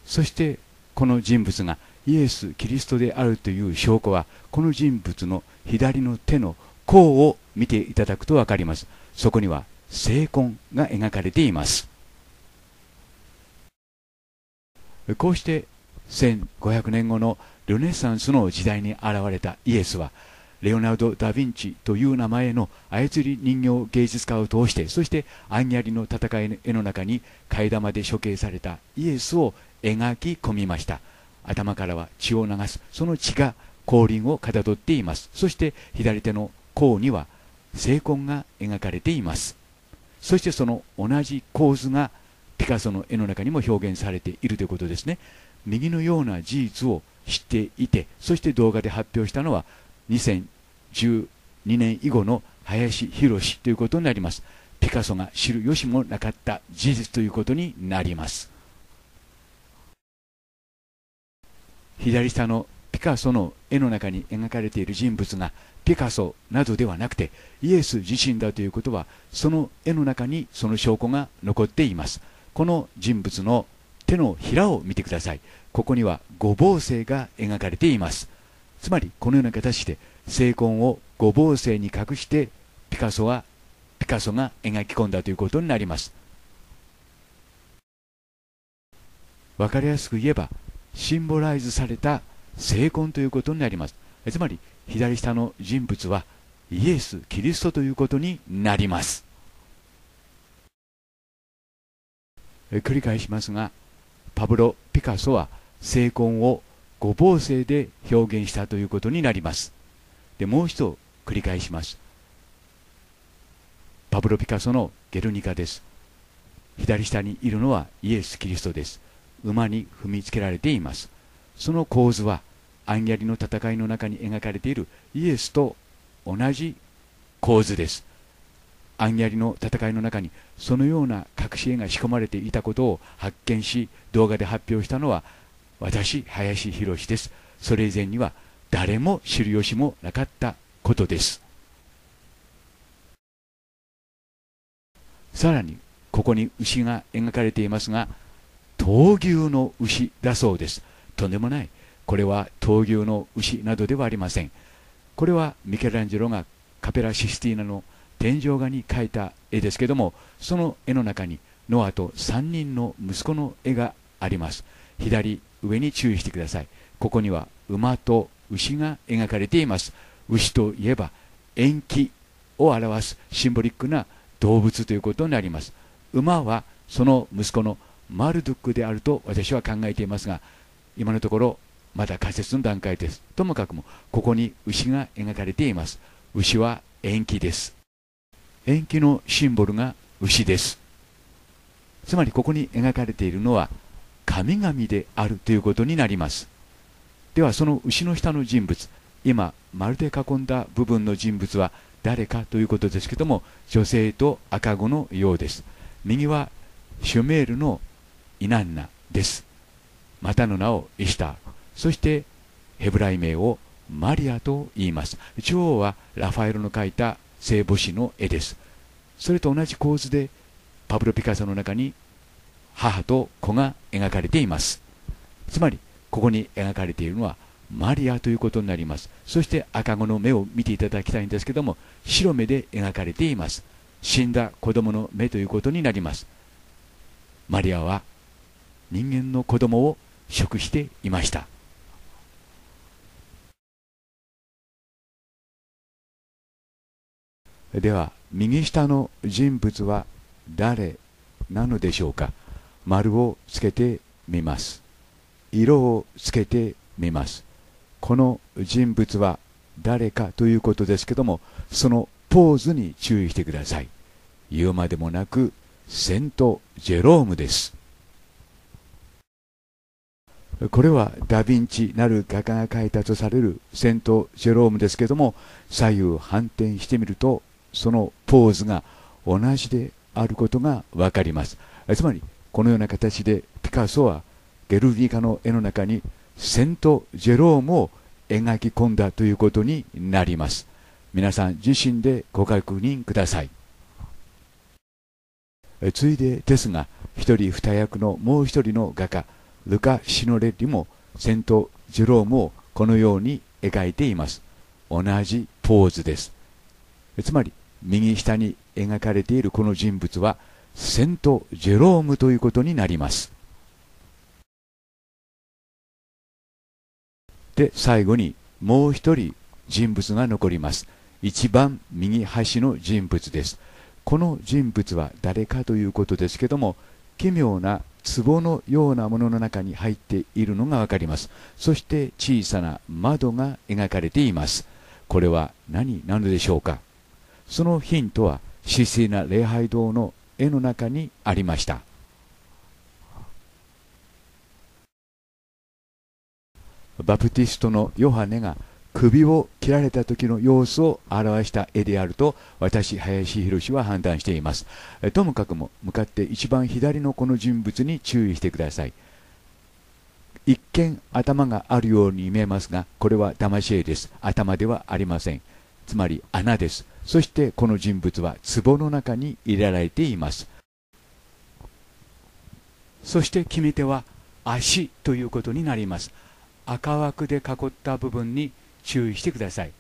そしてこの人物がイエス・キリストであるという証拠はこの人物の左の手の甲を見ていただくと分かります。そこには聖婚が描かれています。こうして1500年後のルネサンスの時代に現れたイエスはレオナルド・ダ・ヴィンチという名前の操り人形芸術家を通してそしてアンギャリの戦いの絵の中に替え玉で処刑されたイエスを描き込みました。頭からは血を流すその血が後輪をかたどっています。そして左手の甲には聖痕が描かれています。そしてその同じ構図がピカソの絵の中にも表現されているということですね。右のような事実を知っていてそして動画で発表したのは2012年以後の林博ということになります。ピカソが知る由もなかった事実ということになります。左下のピカソの絵の中に描かれている人物がピカソなどではなくてイエス自身だということはその絵の中にその証拠が残っています。この人物の手のひらを見てください。ここには五芒星が描かれています。つまりこのような形で精魂を五芒星に隠してピカソはピカソが描き込んだということになります。分かりやすく言えばシンボライズされた聖魂ということになります。つまり左下の人物はイエス・キリストということになります。繰り返しますがパブロ・ピカソは聖魂を五芒星で表現したということになります。でもう一度繰り返します。パブロ・ピカソのゲルニカです。左下にいるのはイエス・キリストです。馬に踏みつけられています。その構図はアンギャリの戦いの中に描かれているイエスと同じ構図です。アンギャリの戦いの中にそのような隠し絵が仕込まれていたことを発見し動画で発表したのは私林博です。それ以前には誰も知る由もなかったことです。さらにここに牛が描かれていますが闘牛の牛だそうです。とんでもない。これは闘牛の牛などではありません。これはミケランジェロがカペラ・システィーナの天井画に描いた絵ですけどもその絵の中にノアと3人の息子の絵があります。左上に注意してください。ここには馬と牛が描かれています。牛といえば延期を表すシンボリックな動物ということになります。馬はその息子のマルドックであると私は考えていますが今のところまだ仮説の段階です。ともかくもここに牛が描かれています。牛は延期です。延期のシンボルが牛です。つまりここに描かれているのは神々であるということになります。ではその牛の下の人物今丸で囲んだ部分の人物は誰かということですけども女性と赤子のようです。右はシュメールのイナンナです。またの名をイシター。そしてヘブライ名をマリアと言います。中央はラファエロの描いた聖母子の絵です。それと同じ構図でパブロ・ピカソの中に母と子が描かれています。つまりここに描かれているのはマリアということになります。そして赤子の目を見ていただきたいんですけども白目で描かれています。死んだ子供の目ということになります。マリアは人間の子供を食していました。では右下の人物は誰なのでしょうか。丸をつけてみます。色をつけてみます。この人物は誰かということですけどもそのポーズに注意してください。言うまでもなくセント・ジェロームです。これはダ・ヴィンチなる画家が描いたとされるセント・ジェロームですけども左右反転してみるとそのポーズが同じであることが分かります。つまりこのような形でピカソはゲルニカの絵の中にセント・ジェロームを描き込んだということになります。皆さん自身でご確認ください。ついでですが一人二役のもう一人の画家ルカ・シノレッリもセント・ジェロームをこのように描いています。同じポーズです。つまり右下に描かれているこの人物はセント・ジェロームということになります。で最後にもう一人人物が残ります。一番右端の人物です。この人物は誰かということですけども奇妙な壺のようなものの中に入っているのが分かります。そして小さな窓が描かれています。これは何なのでしょうか。そのヒントは神聖な礼拝堂の絵の中にありました。バプティストのヨハネが首を切られた時の様子を表した絵であると私林博は判断しています。ともかくも向かって一番左のこの人物に注意してください。一見頭があるように見えますがこれは魂絵です。頭ではありません。つまり穴です。そしてこの人物は壺の中に入れられています。そして決め手は足ということになります。赤枠で囲った部分に注意してください。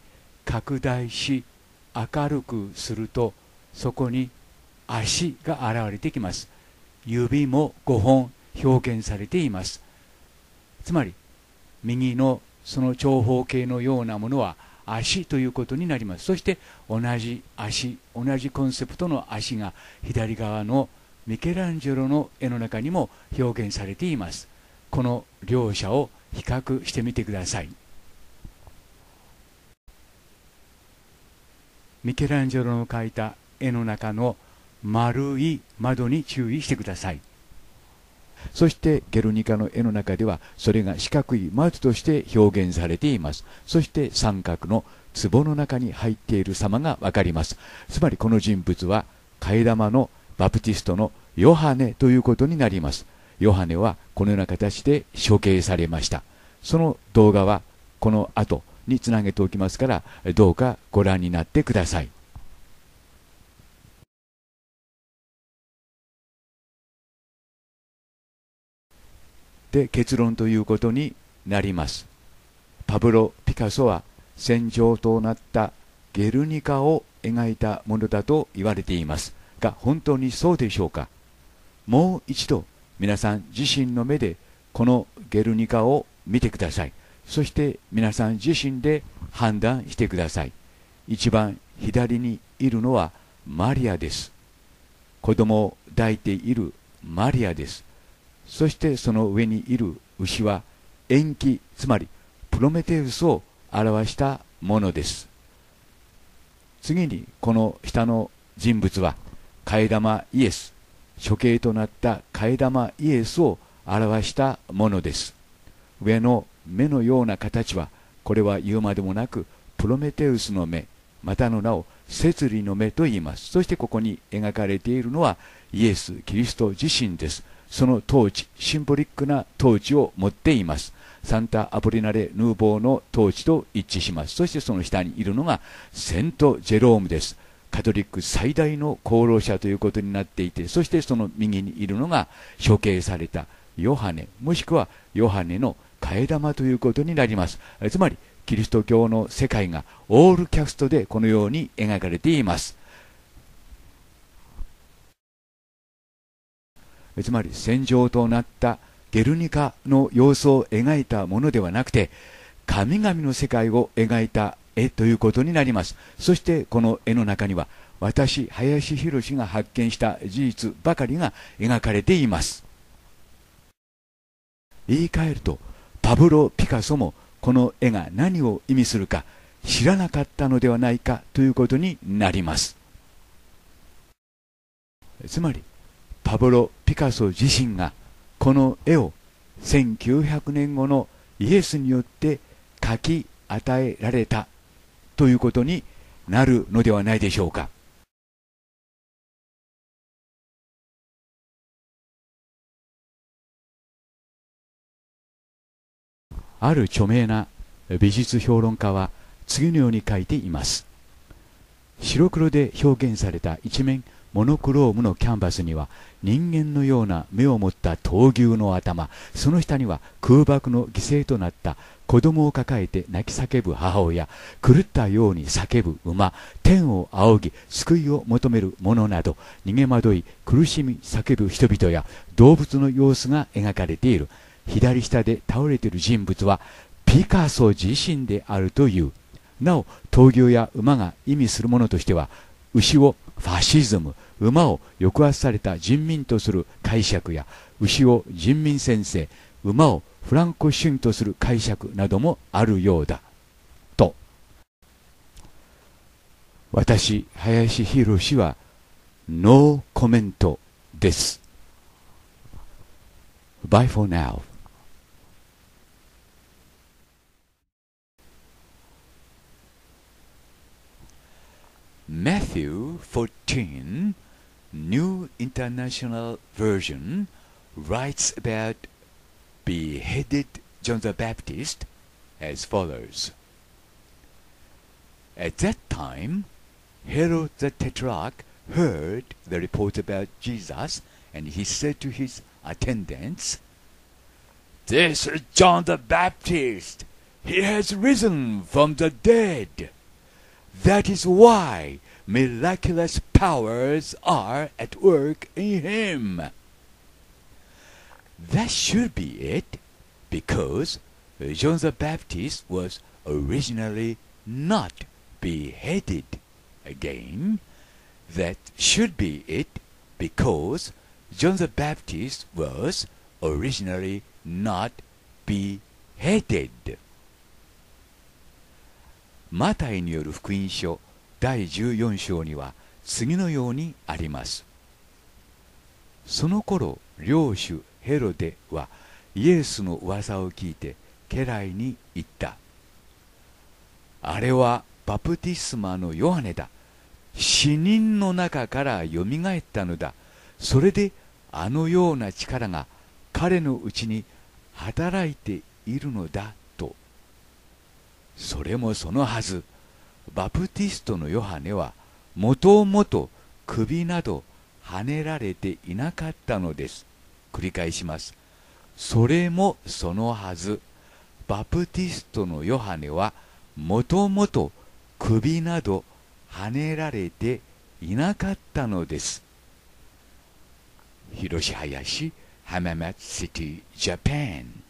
拡大し明るくするとそこに足が現れてきます。指も5本表現されています。つまり右のその長方形のようなものは足ということになります。そして同じ足同じコンセプトの足が左側のミケランジェロの絵の中にも表現されています。この両者を比較してみてください。ミケランジェロの描いた絵の中の丸い窓に注意してください。そしてゲルニカの絵の中ではそれが四角い窓として表現されています。そして三角の壺の中に入っている様が分かります。つまりこの人物は替え玉のバプティストのヨハネということになります。ヨハネはこのような形で処刑されました。その動画はこの後につなげておきますからどうかご覧になってください。で結論ということになります。パブロ・ピカソは戦場となったゲルニカを描いたものだと言われていますが本当にそうでしょうか。もう一度皆さん自身の目でこのゲルニカを見てください。そして皆さん自身で判断してください。一番左にいるのはマリアです。子供を抱いているマリアです。そしてその上にいる牛は延期つまりプロメテウスを表したものです。次にこの下の人物は替え玉イエス処刑となった替え玉イエスを表したものです。上の目のような形はこれは言うまでもなくプロメテウスの目またの名を摂理の目と言います。そしてここに描かれているのはイエス・キリスト自身です。その統治シンボリックな統治を持っています。サンタ・アポリナレ・ヌーボーの統治と一致します。そしてその下にいるのがセント・ジェロームです。カトリック最大の功労者ということになっていてそしてその右にいるのが処刑されたヨハネもしくはヨハネの替え玉ということになります。つまりキリスト教の世界がオールキャストでこのように描かれています。つまり戦場となったゲルニカの様子を描いたものではなくて神々の世界を描いた絵ということになります。そしてこの絵の中には私林博が発見した事実ばかりが描かれています。言い換えるとパブロ・ピカソもこの絵が何を意味するか知らなかったのではないかということになります。つまりパブロ・ピカソ自身がこの絵を1900年後のイエスによって描き与えられたということになるのではないでしょうか。ある著名な美術評論家は次のように書いています。白黒で表現された一面モノクロームのキャンバスには人間のような目を持った闘牛の頭その下には空爆の犠牲となった子供を抱えて泣き叫ぶ母親狂ったように叫ぶ馬天を仰ぎ救いを求める者など逃げ惑い苦しみ叫ぶ人々や動物の様子が描かれている。左下で倒れている人物はピカソ自身であるという。なお闘牛や馬が意味するものとしては牛をファシズム馬を抑圧された人民とする解釈や牛を人民先生馬をフランコ主義とする解釈などもあるようだと。私林博はノーコメントです。Bye for now. Matthew 14 New International Version writes about beheaded John the Baptist as follows. At that time, Herod the Tetrarch heard the report about Jesus, and he said to his attendants, This is John the Baptist. He has risen from the dead. That is why miraculous powers are at work in him. That should be it, because John the Baptist was originally not beheaded. Again, that should be it, because John the Baptist was originally not beheaded. マタイによる福音書 第14章には次のようにあります。その頃領主ヘロデはイエスの噂を聞いて家来に言った。あれはバプティスマのヨハネだ。死人の中からよみがえったのだ。それであのような力が彼のうちに働いているのだと。それもそのはず。バプティストのヨハネはもともと首などはねられていなかったのです。繰り返します。それもそのはず。バプティストのヨハネはもともと首などはねられていなかったのです。広し林浜松シティジャパン